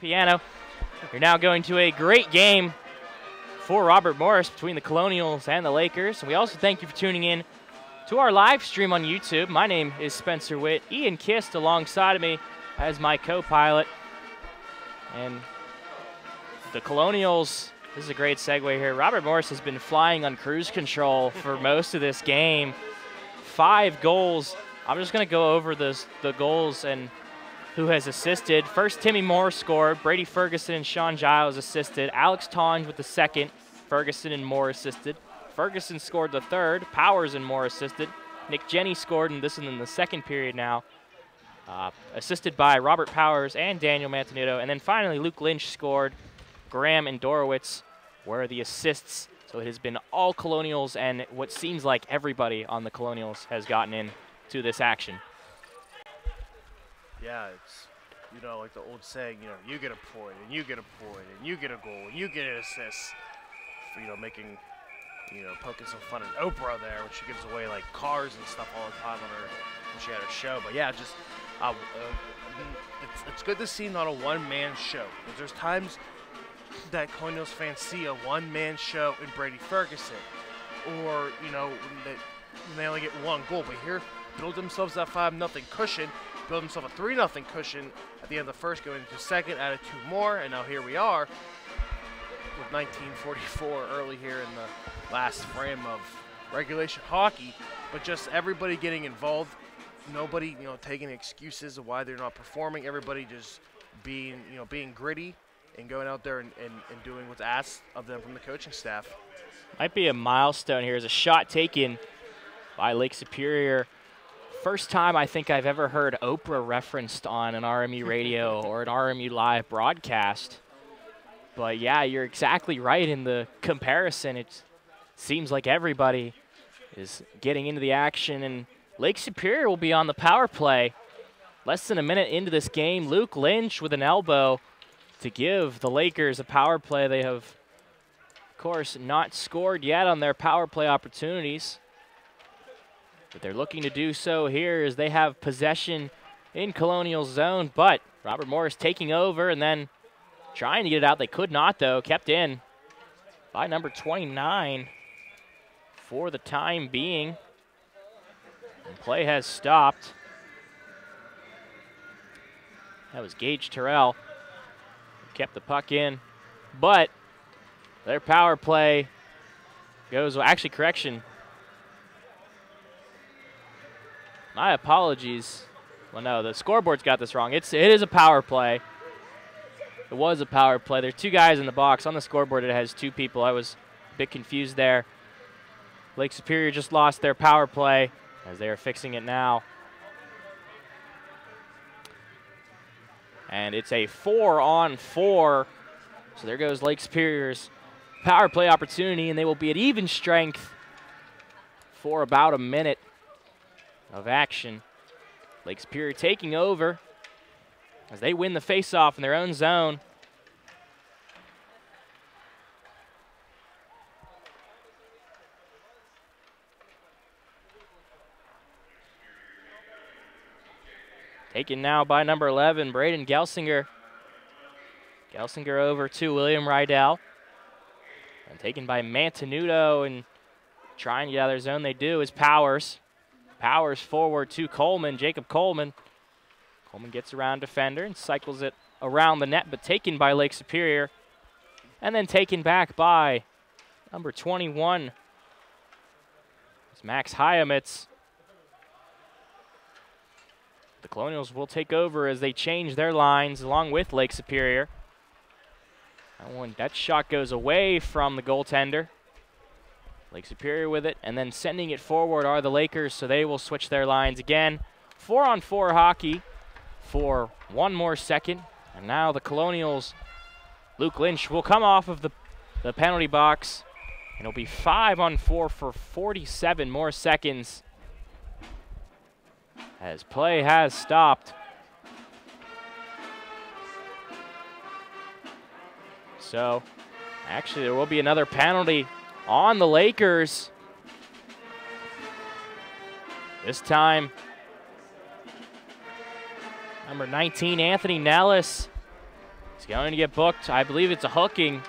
Piano. You're now going to a great game for Robert Morris between the Colonials and the Lakers. And we also thank you for tuning in to our live stream on YouTube. My name is Spencer Witt. Ian Kist alongside of me as my co-pilot. And the Colonials, this is a great segue here. Robert Morris has been flying on cruise control for most of this game. Five goals. I'm just going to go over this, the goals and who has assisted. First, Timmy Moore scored. Brady Ferguson and Sean Giles assisted. Alex Tonge with the second. Ferguson and Moore assisted. Ferguson scored the third. Powers and Moore assisted. Nick Jenny scored, and this is in the second period now. Uh, assisted by Robert Powers and Daniel Mantenuto. And then finally, Luke Lynch scored. Graham and Dorowitz were the assists. So it has been all Colonials, and what seems like everybody on the Colonials has gotten in to this action. Yeah, it's you know like the old saying, you know, you get a point and you get a point and you get a goal and you get an assist for you know making you know poking some fun at Oprah there when she gives away like cars and stuff all the time on her when she had her show. But yeah, just uh, uh, it's, it's good to see not a one-man show. Because there's times that Colonials fans see a one-man show in Brady Ferguson, or you know they, they only get one goal. But here, build themselves that five nothing cushion, build himself a three nothing cushion at the end of the first, going into second, added two more, and now here we are with 1944 early here in the last frame of regulation hockey. But just everybody getting involved, nobody you know taking excuses of why they're not performing. Everybody just being you know being gritty and going out there and, and, and doing what's asked of them from the coaching staff. Might be a milestone here as a shot taken by Lake Superior. First time I think I've ever heard Oprah referenced on an RMU radio or an RMU live broadcast. But yeah, you're exactly right in the comparison. It seems like everybody is getting into the action, and Lake Superior will be on the power play. Less than a minute into this game, Luke Lynch with an elbow to give the Lakers a power play. They have, of course, not scored yet on their power play opportunities. But they're looking to do so here as they have possession in Colonial zone. But Robert Morris taking over and then trying to get it out. They could not, though. Kept in by number 29 for the time being. And play has stopped. That was Gage Terrell kept the puck in. But their power play goes, well, actually, correction. My apologies. Well, no, the scoreboard's got this wrong. It's it is a power play. It was a power play. There's two guys in the box. On the scoreboard, it has two people. I was a bit confused there. Lake Superior just lost their power play as they are fixing it now. And it's a four on four. So there goes Lake Superior's power play opportunity, and they will be at even strength for about a minute of action. Lake Superior taking over as they win the faceoff in their own zone. Taken now by number 11, Braden Gelsinger. Gelsinger over to William Rydell. And taken by Mantenuto and trying to get out of their zone. They do is Powers. Powers forward to Coleman, Jacob Coleman. Coleman gets around defender and cycles it around the net, but taken by Lake Superior. And then taken back by number 21. It's Max Humitz. The Colonials will take over as they change their lines along with Lake Superior. That one, that shot goes away from the goaltender. Lake Superior with it, and then sending it forward are the Lakers, so they will switch their lines again. Four on four hockey for one more second, and now the Colonials, Luke Lynch will come off of the, the penalty box, and it'll be five on four for 47 more seconds as play has stopped. So, actually, there will be another penalty on the Lakers. This time, number 19, Anthony Nellis, is going to get booked. I believe it's a hooking.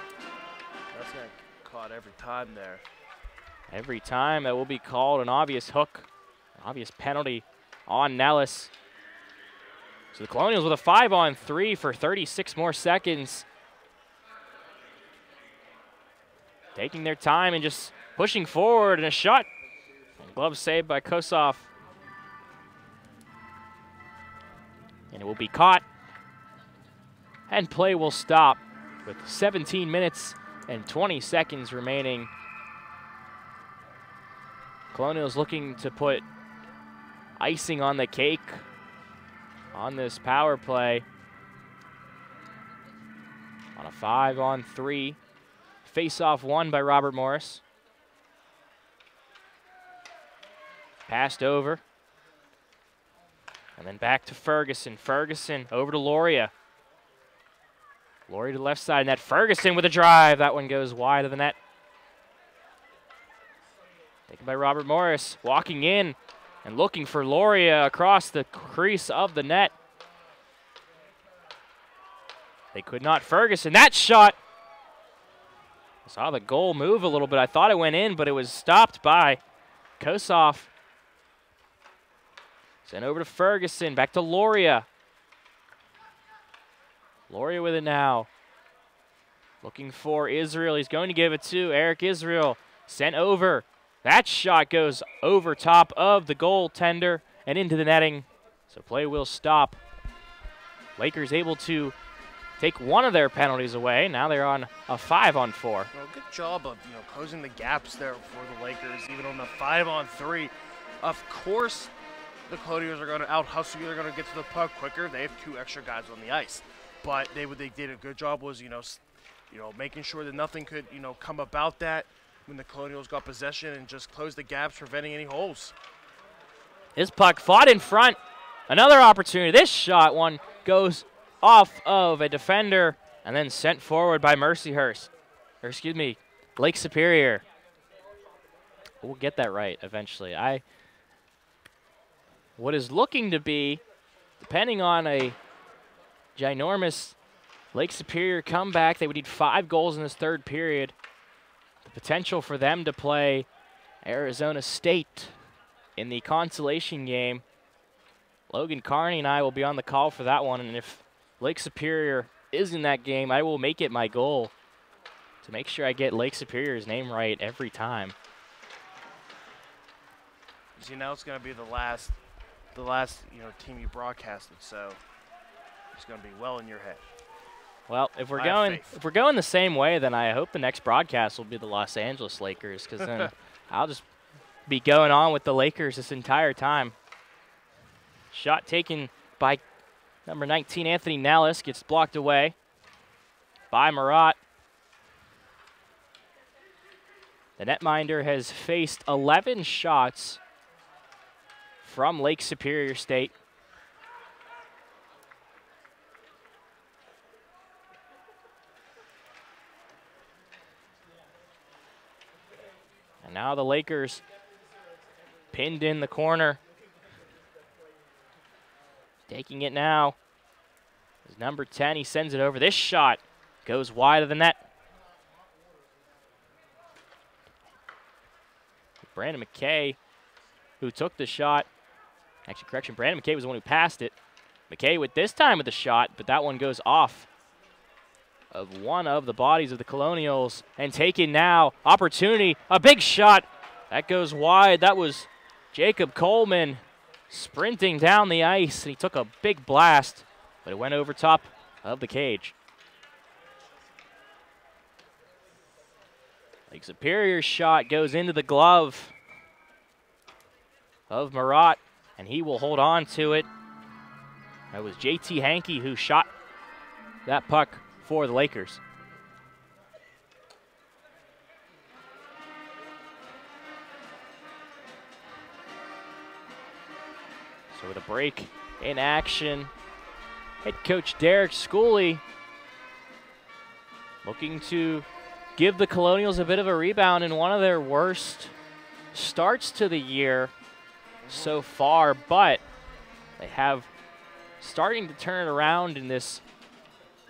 That's gonna caught every time there. Every time that will be called an obvious hook, an obvious penalty on Nellis. So the Colonials with a five on three for 36 more seconds. Taking their time and just pushing forward and a shot. And glove saved by Kossoff. And it will be caught. And play will stop with 17 minutes and 20 seconds remaining. Colonials looking to put icing on the cake on this power play. On a five on three. Face off one by Robert Morris. Passed over. And then back to Ferguson. Ferguson over to Loria. Loria to the left side, and that Ferguson with a drive. That one goes wide of the net. Taken by Robert Morris, walking in and looking for Loria across the crease of the net. They could not. Ferguson, that shot. Saw the goal move a little bit. I thought it went in, but it was stopped by Kossoff. Sent over to Ferguson, back to Loria. Loria with it now. Looking for Israel. He's going to give it to Eric Israel. Sent over. That shot goes over top of the goaltender and into the netting. So play will stop. Lakers able to take one of their penalties away. Now they're on a five on four. Well, good job of you know closing the gaps there for the Lakers, even on the five on three. Of course, the Colonials are going to out hustle you. They're going to get to the puck quicker. They have two extra guys on the ice but they they did a good job was you know you know making sure that nothing could you know come about that when the Colonials got possession and just close the gaps, preventing any holes. His puck fought in front. Another opportunity. This shot one goes off of a defender and then sent forward by Mercyhurst. Or excuse me, Lake Superior. We'll get that right eventually. I what is looking to be, depending on a ginormous Lake Superior comeback. They would need five goals in this third period. The potential for them to play Arizona State in the consolation game. Logan Carney and I will be on the call for that one. And if Lake Superior is in that game, I will make it my goal to make sure I get Lake Superior's name right every time. See, now it's going to be the last, the last you know team you broadcasted. So it's going to be well in your head. Well, if we're I going if we're going the same way, then I hope the next broadcast will be the Los Angeles Lakers, because then I'll just be going on with the Lakers this entire time. Shot taken by number 19, Anthony Nellis, gets blocked away by Marotte. The netminder has faced 11 shots from Lake Superior State. And now the Lakers pinned in the corner. Taking it now is number 10. He sends it over. This shot goes wide of the net. Brandon McKay, who took the shot. Actually, correction, Brandon McKay was the one who passed it. McKay with this time with the shot, but that one goes off of one of the bodies of the Colonials and taken now. Opportunity, a big shot. That goes wide. That was Jacob Coleman sprinting down the ice. And he took a big blast, but it went over top of the cage. Lake Superior's shot goes into the glove of Marotte, and he will hold on to it. That was JT Hankey who shot that puck for the Lakers. So with a break in action, head coach Derek Schooley looking to give the Colonials a bit of a rebound in one of their worst starts to the year so far, but they have starting to turn it around in this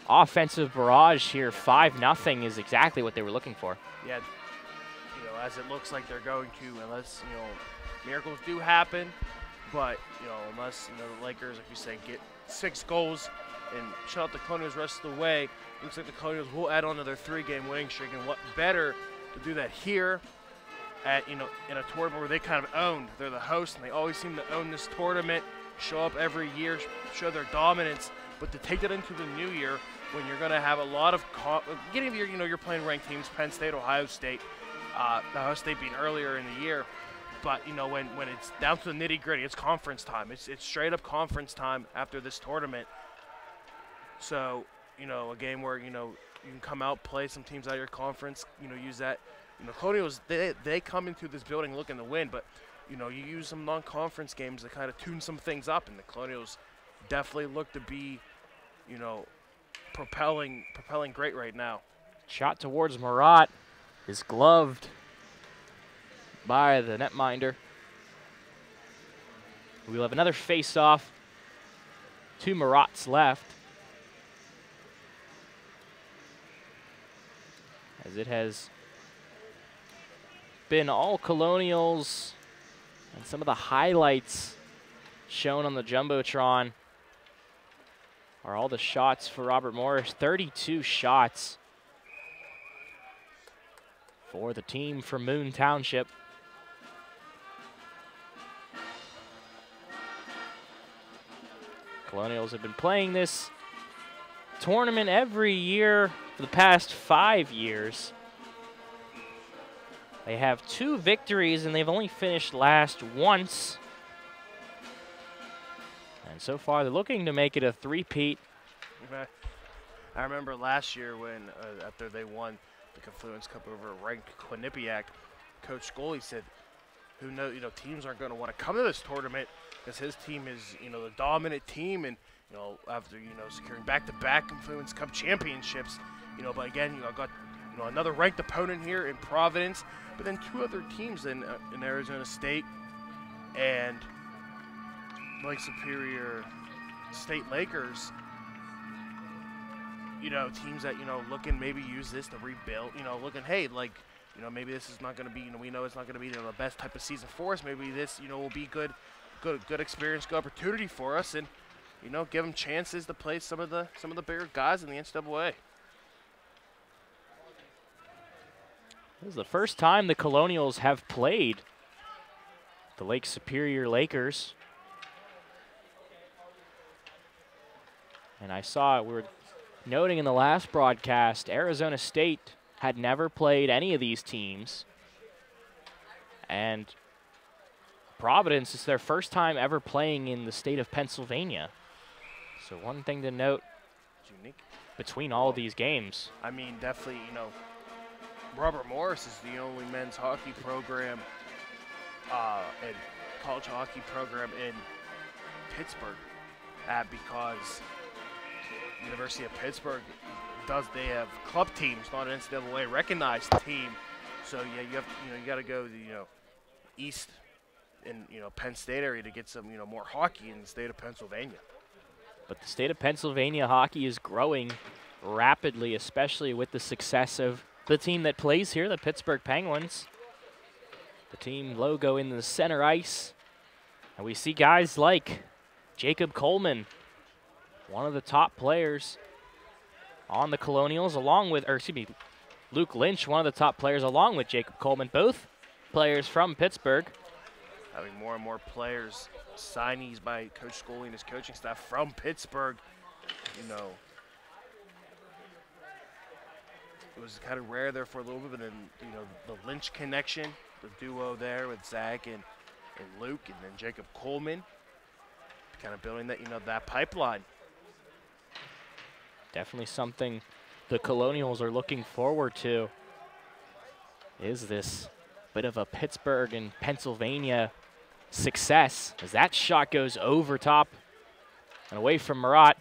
offensive barrage here. 5 nothing is exactly what they were looking for. Yeah, you know, as it looks like they're going to, unless you know, miracles do happen, but you know, unless you know the Lakers, like we said, get six goals and shut out the the rest of the way, looks like the Colonials will add on to their three-game winning streak. And what better to do that here at you know in a tournament where they kind of owned. They're the host, and they always seem to own this tournament. Show up every year, show their dominance. But to take that into the new year, when you're going to have a lot of getting year, you know, you're playing ranked teams, Penn State, Ohio State, uh, Ohio State being earlier in the year. But you know, when, when it's down to the nitty gritty, it's conference time. It's it's straight up conference time after this tournament. So you know, a game where you know you can come out, play some teams out your conference. You know, use that. You know, Colonials they they come into this building looking to win, but you know, you use some non-conference games to kind of tune some things up, and the Colonials definitely look to be, you know, propelling propelling great right now. Shot towards Marotte is gloved by the netminder. We'll have another face-off. Two Marats left. As it has been all Colonials and some of the highlights shown on the Jumbotron are all the shots for Robert Morris. 32 shots for the team from Moon Township. Colonials have been playing this tournament every year for the past five years. They have two victories and they've only finished last once. And so far, they're looking to make it a three-peat. I remember last year when, uh, after they won the Confluence Cup over ranked Quinnipiac, Coach Schooley said, "Who knows, You know, teams aren't going to want to come to this tournament because his team is, you know, the dominant team, and you know, after you know securing back-to-back Confluence Cup championships, you know, but again, you know, got you know another ranked opponent here in Providence, but then two other teams in uh, in Arizona State and Lake Superior State Lakers. You know, teams that you know looking maybe use this to rebuild. You know, looking hey like you know maybe this is not going to be you know we know it's not going to be you know, the best type of season for us. Maybe this you know will be good, good good experience, good opportunity for us, and you know give them chances to play some of the some of the bigger guys in the NCAA. This is the first time the Colonials have played the Lake Superior Lakers. And I saw it, we were noting in the last broadcast, Arizona State had never played any of these teams. And Providence is their first time ever playing in the state of Pennsylvania. So one thing to note unique between all these games. I mean, definitely, you know, Robert Morris is the only men's hockey program uh, and college hockey program in Pittsburgh uh, because University of Pittsburgh does they have club teams, not an NCAA recognized team. So yeah, you have you know you got to go to you know east in you know Penn State area to get some you know more hockey in the state of Pennsylvania. But the state of Pennsylvania hockey is growing rapidly, especially with the success of the team that plays here, the Pittsburgh Penguins. The team logo in the center ice. And we see guys like Jacob Coleman, one of the top players on the Colonials, along with, or excuse me, Luke Lynch, one of the top players, along with Jacob Coleman, both players from Pittsburgh. Having more and more players, signees by Coach Schooley and his coaching staff from Pittsburgh, you know, it was kind of rare there for a little bit, but then you know the Lynch connection, the duo there with Zach and, and Luke, and then Jacob Coleman, kind of building that you know that pipeline. Definitely something the Colonials are looking forward to. Is this bit of a Pittsburgh and Pennsylvania success as that shot goes over top and away from Marotte.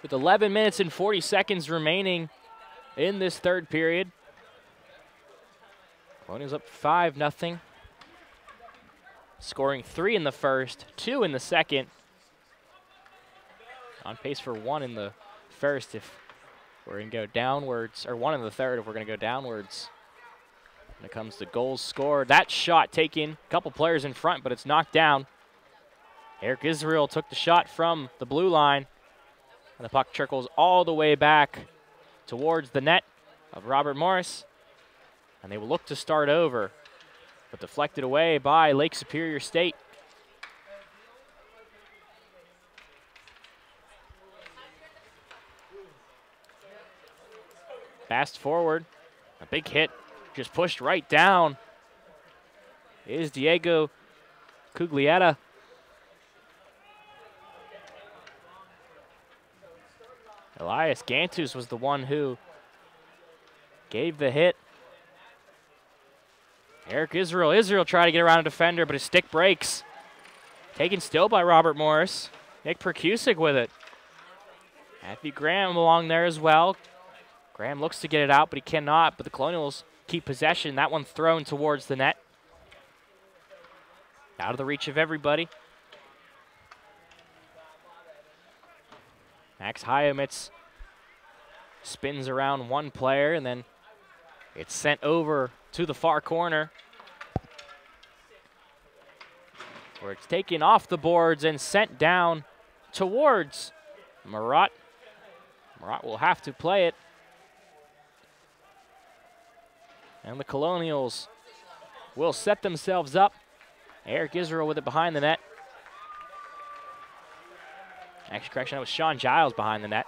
With 11 minutes and 40 seconds remaining in this third period. Colonials up 5 nothing. Scoring three in the first, two in the second. On pace for one in the first if we're going to go downwards, or one in the third if we're going to go downwards. It comes to goals scored, that shot taken, a couple players in front, but it's knocked down. Eric Israel took the shot from the blue line, and the puck trickles all the way back towards the net of Robert Morris, and they will look to start over, but deflected away by Lake Superior State. Fast forward, a big hit, just pushed right down. Is Diego Cuglietta. Elias Gantus was the one who gave the hit. Eric Israel. Israel tried to get around a defender, but his stick breaks. Taken still by Robert Morris. Nick Prkusic with it. Matthew Graham along there as well. Graham looks to get it out, but he cannot. But the Colonials keep possession. That one thrown towards the net. Out of the reach of everybody. Max Humitz spins around one player, and then it's sent over to the far corner. Where it's taken off the boards and sent down towards Marotte. Marotte will have to play it. And the Colonials will set themselves up. Eric Israel with it behind the net. Actually, correction, that was Sean Giles behind the net.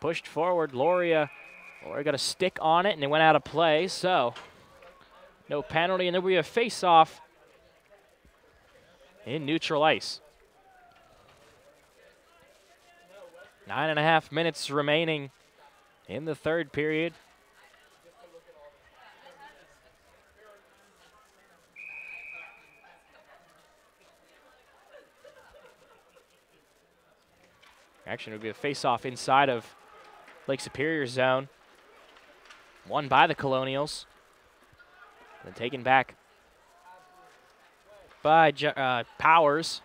Pushed forward, Loria. Loria got a stick on it, and it went out of play, so no penalty, and then we have face-off in neutral ice. Nine and a half minutes remaining in the third period. Action would be a face-off inside of Lake Superior zone. Won by the Colonials. Then taken back by uh, Powers.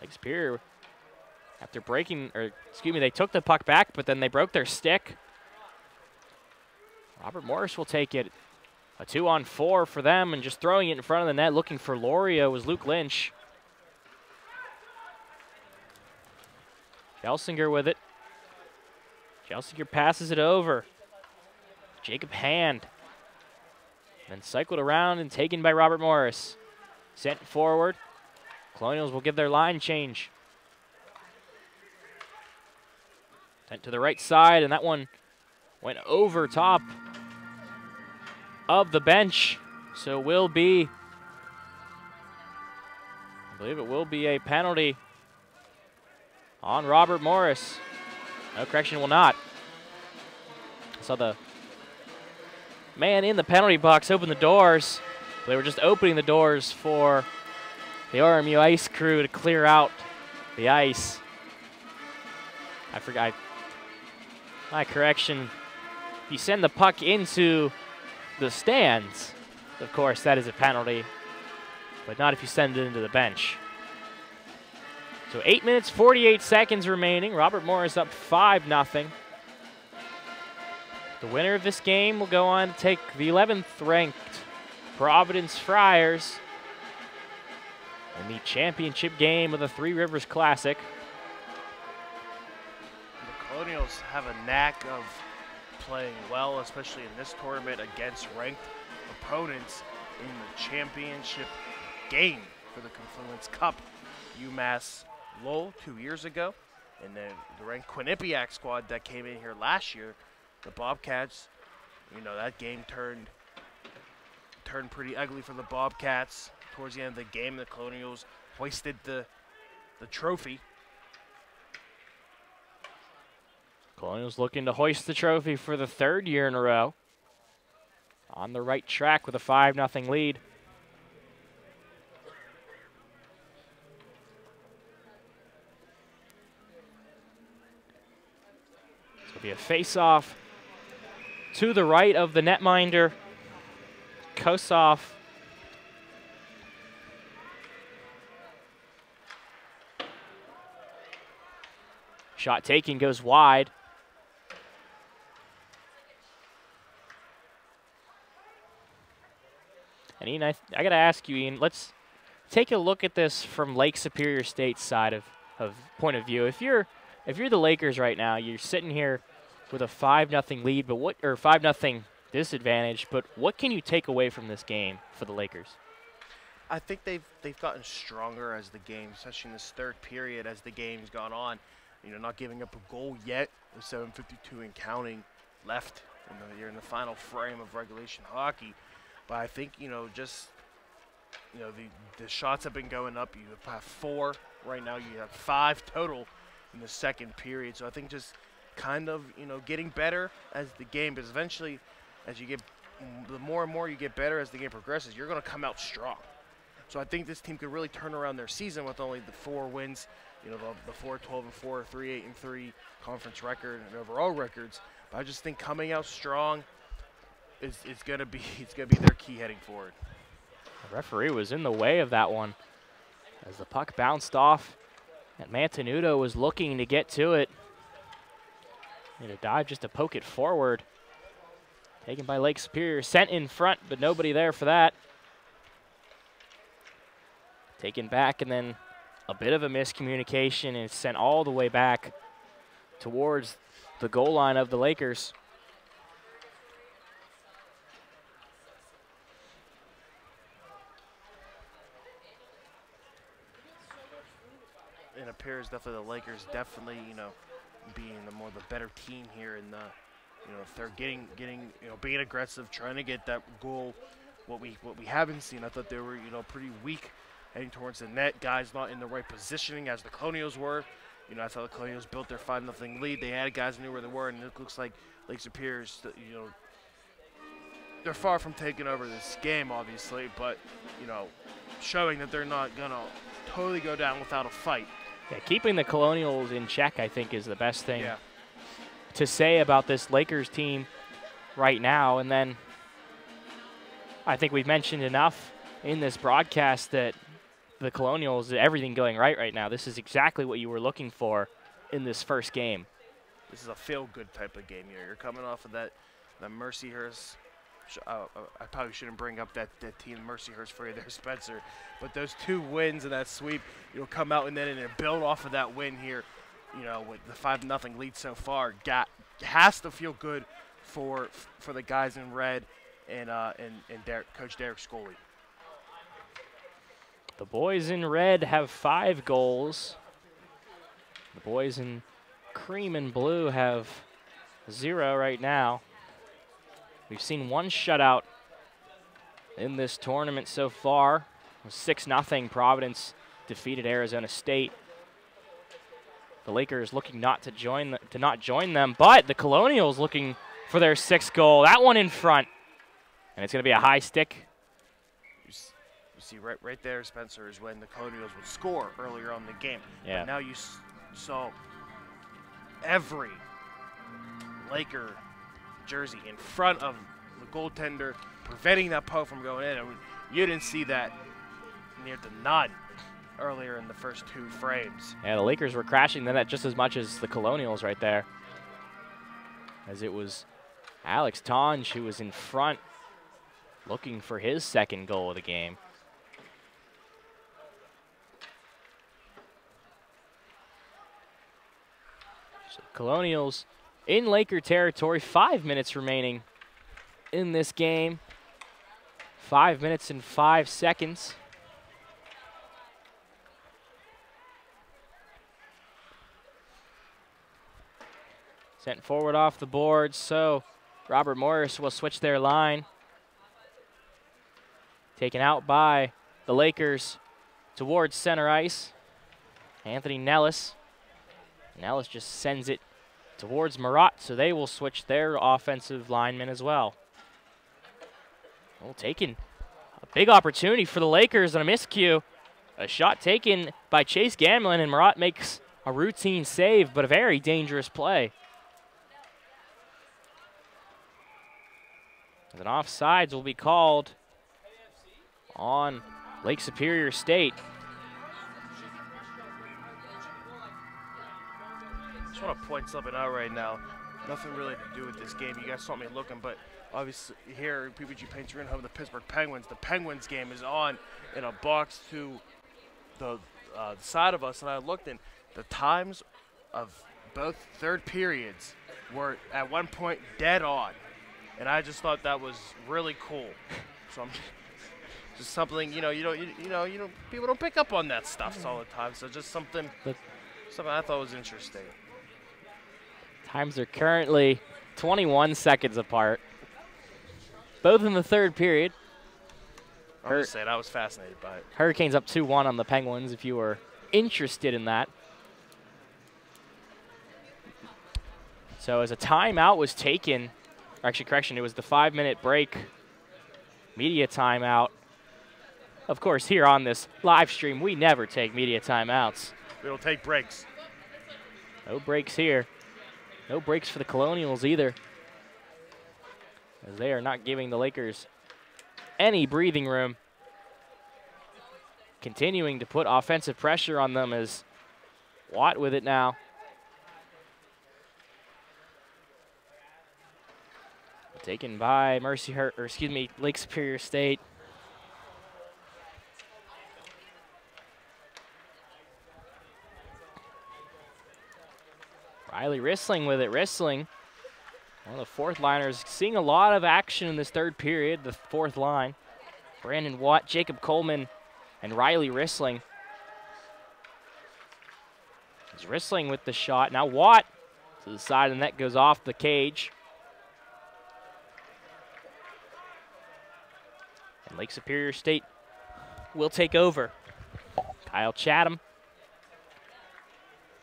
Lake Superior, after breaking, or excuse me, they took the puck back, but then they broke their stick. Robert Morris will take it. A two on four for them, and just throwing it in front of the net, looking for Loria was Luke Lynch. Gelsinger with it. Gelsinger passes it over. Jacob Hand. Then cycled around and taken by Robert Morris. Sent forward. Colonials will give their line change. To the right side, and that one went over top of the bench. So will be, I believe it will be a penalty on Robert Morris. No correction will not. I saw the man in the penalty box open the doors. They were just opening the doors for the RMU ice crew to clear out the ice. I forgot. My correction. If you send the puck into the stands, of course, that is a penalty, but not if you send it into the bench. So 8 minutes, 48 seconds remaining. Robert Morris up 5 nothing. The winner of this game will go on to take the 11th ranked Providence Friars in the championship game of the Three Rivers Classic. Colonials have a knack of playing well, especially in this tournament against ranked opponents in the championship game for the Confluence Cup. UMass Lowell two years ago, and then the ranked Quinnipiac squad that came in here last year, the Bobcats. You know that game turned turned pretty ugly for the Bobcats towards the end of the game. The Colonials hoisted the the trophy. Colonials looking to hoist the trophy for the third year in a row. On the right track with a 5 0 lead. It'll be a face-off to the right of the netminder. Kossoff. Shot taken goes wide. And Ian, I, I got to ask you, Ian, let's take a look at this from Lake Superior State's side of, of point of view. If you're if you're the Lakers right now, you're sitting here with a five nothing lead, but what or five nothing disadvantage, but what can you take away from this game for the Lakers? I think they've they've gotten stronger as the game, especially in this third period as the game's gone on. You know, not giving up a goal yet with 7:52 and counting left. In the, you're in the final frame of regulation hockey, but I think you know just you know the the shots have been going up. You have four right now. You have five total in the second period. So I think just kind of you know getting better as the game, because eventually, as you get the more and more you get better as the game progresses, you're going to come out strong. So I think this team could really turn around their season with only the four wins, you know, the, the 4 12 and 4, 3 8 and 3 conference record and overall records. But I just think coming out strong is, is to be it's to be their key heading forward. The referee was in the way of that one as the puck bounced off and Mantenuto was looking to get to it. Made a dive just to poke it forward. Taken by Lake Superior, sent in front, but nobody there for that. Taken back and then a bit of a miscommunication and sent all the way back towards the goal line of the Lakers. It appears definitely the Lakers definitely, you know, being the more the better team here in the you know, if they're getting getting you know being aggressive, trying to get that goal, what we what we haven't seen. I thought they were you know pretty weak heading towards the net. Guys not in the right positioning as the Colonials were. You know, I thought the Colonials built their 5 nothing lead. They had guys knew where they were, and it looks like Lake Superior's, you know, they're far from taking over this game, obviously, but, you know, showing that they're not going to totally go down without a fight. Yeah, keeping the Colonials in check, I think, is the best thing Yeah. to say about this Lakers team right now. And then I think we've mentioned enough in this broadcast that the Colonials, everything going right right now. This is exactly what you were looking for in this first game. This is a feel-good type of game here. You're coming off of that, the Mercyhurst. Uh, uh, I probably shouldn't bring up that, that team Mercyhurst for you there, Spencer. But those two wins and that sweep, you'll come out and then and build off of that win here. You know, with the five nothing lead so far, got has to feel good for for the guys in red and uh, and and Derek, Coach Derek Schooley. The boys in red have five goals. The boys in cream and blue have zero right now. We've seen one shutout in this tournament so far. 6 0 Providence defeated Arizona State. The Lakers looking not to join the, to not join them, but the Colonials looking for their sixth goal. That one in front. And it's going to be a high stick You, see right right there, Spencer, is when the Colonials would score earlier on in the game. Yeah. But now you s- saw every Laker jersey in front of the goaltender, preventing that puck from going in. And you didn't see that near to none earlier in the first two frames. Yeah, the Lakers were crashing the net just as much as the Colonials right there. As it was Alex Tonge who was in front looking for his second goal of the game. So Colonials in Laker territory, five minutes remaining in this game. Five minutes and five seconds. Sent forward off the board, so Robert Morris will switch their line. Taken out by the Lakers towards center ice. Anthony Nellis. Nellis just sends it towards Marotte, so they will switch their offensive lineman as well. Well, taken a big opportunity for the Lakers on a miscue. A shot taken by Chase Gamlin, and Marotte makes a routine save, but a very dangerous play. As an offsides will be called on Lake Superior State. Just want to point something out right now. Nothing really to do with this game. You guys saw me looking, but obviously here, in PPG Paints Arena, home of the Pittsburgh Penguins. The Penguins game is on in a box to the, uh, the side of us, and I looked, and the times of both third periods were at one point dead on, and I just thought that was really cool. So I'm just something you know you don't you, you know you don't people don't pick up on that stuff all the time. So just something something I thought was interesting. Times are currently 21 seconds apart. Both in the third period. Hurt. just saying I was fascinated by it. Hurricanes up 2 1 on the Penguins if you were interested in that. So, as a timeout was taken, or actually, correction, it was the five minute break, media timeout. Of course, here on this live stream, we never take media timeouts. We don't take breaks. No breaks here. No breaks for the Colonials either. As they are not giving the Lakers any breathing room. Continuing to put offensive pressure on them as Watt with it now. Taken by Mercy or excuse me, Lake Superior State. Riley Rissling with it. Rissling. one of the fourth liners, seeing a lot of action in this third period, the fourth line. Brandon Watt, Jacob Coleman, and Riley Rissling. It's Rissling with the shot. Now Watt to the side and that goes off the cage. And Lake Superior State will take over. Kyle Chatham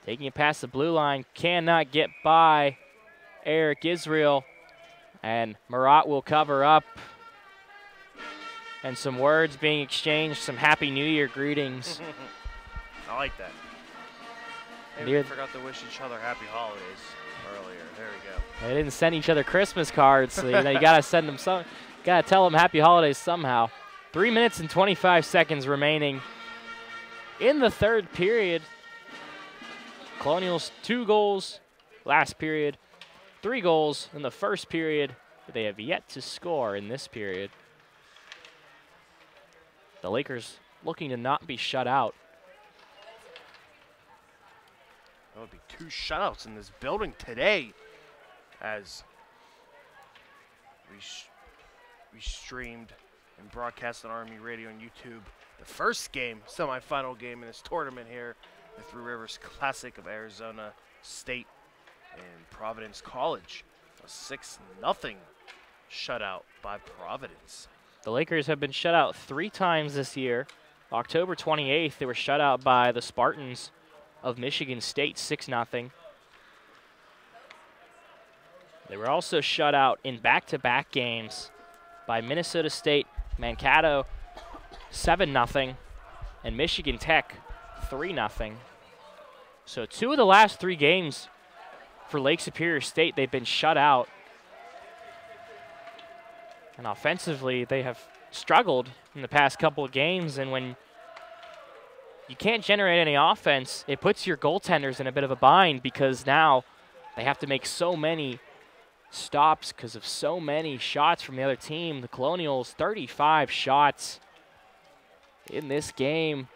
Taking it past the blue line, cannot get by Eric Israel. And Marotte will cover up. And some words being exchanged, some Happy New Year greetings. I like that. Maybe Near- we forgot to wish each other happy holidays earlier. There we go. They didn't send each other Christmas cards, so you, know, you gotta send them some. Gotta tell them Happy Holidays somehow. Three minutes and 25 seconds remaining in the third period. Colonials two goals last period, three goals in the first period. They have yet to score in this period. The Lakers looking to not be shut out. There would be two shutouts in this building today as we, we streamed and broadcast on RMU Radio and YouTube the first game, semifinal game in this tournament here, the Three Rivers Classic of Arizona State and Providence College. A 6 nothing shutout by Providence. The Lakers have been shut out three times this year. October 28th, they were shut out by the Spartans of Michigan State 6 0. They were also shut out in back to back games by Minnesota State Mankato 7 0 and Michigan Tech 3 0. So, two of the last three games for Lake Superior State, they've been shut out. And offensively, they have struggled in the past couple of games. And when you can't generate any offense, it puts your goaltenders in a bit of a bind because now they have to make so many stops because of so many shots from the other team. The Colonials, 35 shots in this game.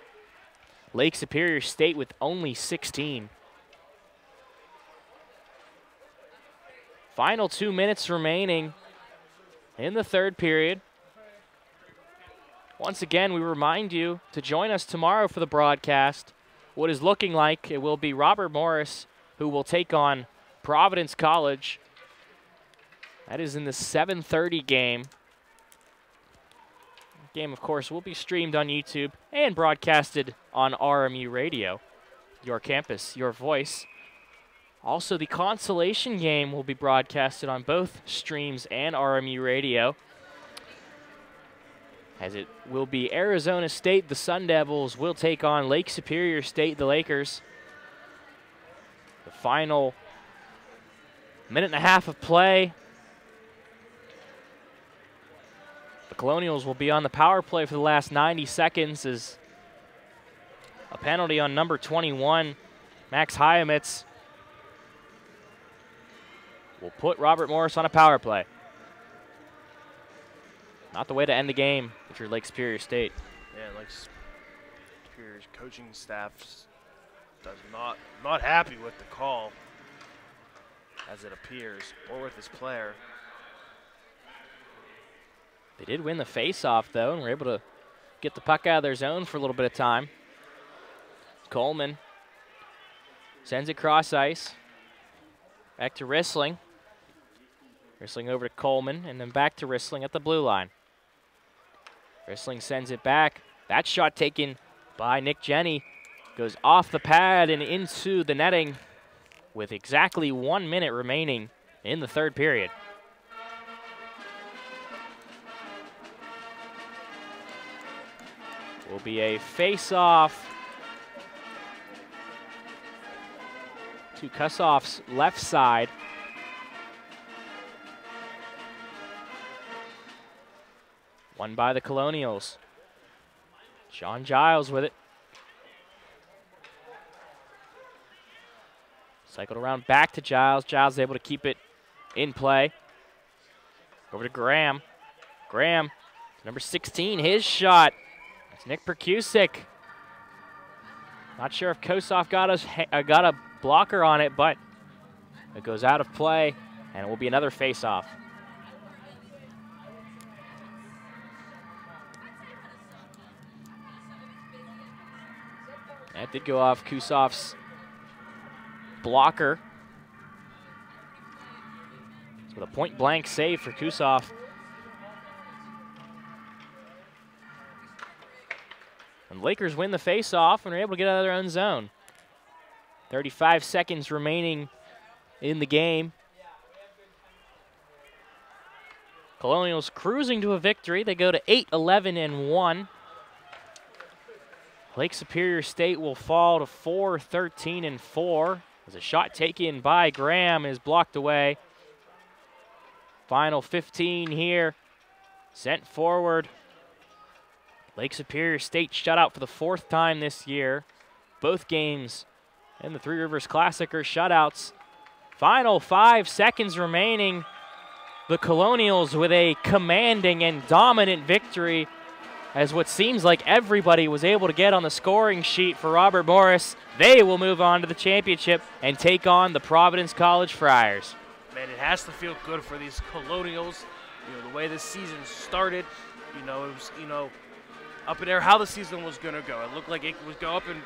Lake Superior State with only 16. Final two minutes remaining in the third period. Once again, we remind you to join us tomorrow for the broadcast. What is looking like it will be Robert Morris who will take on Providence College. That is in the 7:30 game. Game, of course, will be streamed on YouTube and broadcasted on RMU Radio, your campus, your voice. Also, the consolation game will be broadcasted on both streams and RMU Radio. As it will be Arizona State, the Sun Devils will take on Lake Superior State, the Lakers. The final minute and a half of play. The Colonials will be on the power play for the last 90 seconds as a penalty on number 21, Max Humitz, will put Robert Morris on a power play. Not the way to end the game if you're Lake Superior State. Yeah, Lake Superior's coaching staff does not not happy with the call, as it appears, or with his player. They did win the face-off, though, and were able to get the puck out of their zone for a little bit of time. Coleman sends it cross ice. Back to Rissling. Rissling over to Coleman, and then back to Rissling at the blue line. Rissling sends it back. That shot taken by Nick Jenny goes off the pad and into the netting with exactly one minute remaining in the third period. Will be a face-off to Kossoff's left side. Won by the Colonials. Sean Giles with it. Cycled around back to Giles. Giles able to keep it in play. Over to Graham. Graham, number 16, his shot. It's Nick Prkusic. Not sure if Kossoff got us uh, got a blocker on it, but it goes out of play, and it will be another face-off. That did go off Kossoff's blocker. With a point blank save for Kossoff. And Lakers win the face-off and are able to get out of their own zone. 35 seconds remaining in the game. Colonials cruising to a victory. They go to 8 11 and 1. Lake Superior State will fall to 4 13 and 4 as a shot taken by Graham is blocked away. Final 15 here. Sent forward. Lake Superior State shut out for the fourth time this year. Both games in the Three Rivers Classic are shutouts. Final five seconds remaining. The Colonials with a commanding and dominant victory as what seems like everybody was able to get on the scoring sheet for Robert Morris. They will move on to the championship and take on the Providence College Friars. Man, it has to feel good for these Colonials. You know, the way this season started, you know, it was, you know, up in there how the season was going to go. It looked like it would go up and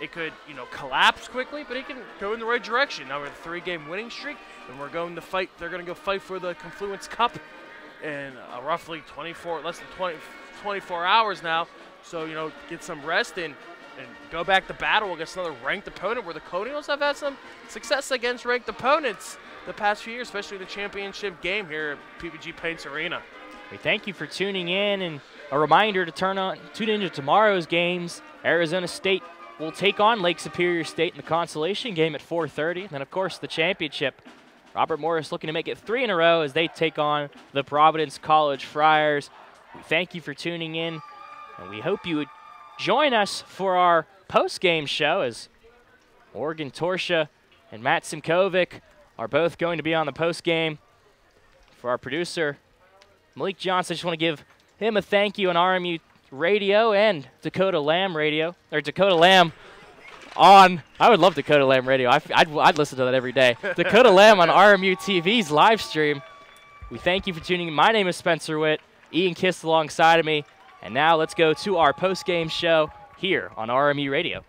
it could, you know, collapse quickly, but it can go in the right direction. Now we're a three-game winning streak, and we're going to fight. They're going to go fight for the Confluence Cup in uh, roughly 24, less than 20, 24 hours now. So you know, get some rest and and go back to battle against another ranked opponent. Where the Colonials have had some success against ranked opponents the past few years, especially the championship game here at PPG Paints Arena. We thank you for tuning in, and a reminder to turn on tune into tomorrow's games. Arizona State will take on Lake Superior State in the consolation game at 4:30. And then, of course, the championship. Robert Morris looking to make it three in a row as they take on the Providence College Friars. We thank you for tuning in, and we hope you would join us for our post-game show as Morgan Torchia and Matt Simkovic are both going to be on the post-game. For our producer, Malik Johnson, I just want to give him a thank you on RMU Radio and Dakota Lamb Radio, or Dakota Lamb on, I would love Dakota Lamb Radio. I, would I'd listen to that every day. Dakota Lamb on RMU TV's live stream. We thank you for tuning in. My name is Spencer Witt. Ian Kist alongside of me. And now let's go to our post-game show here on RMU Radio.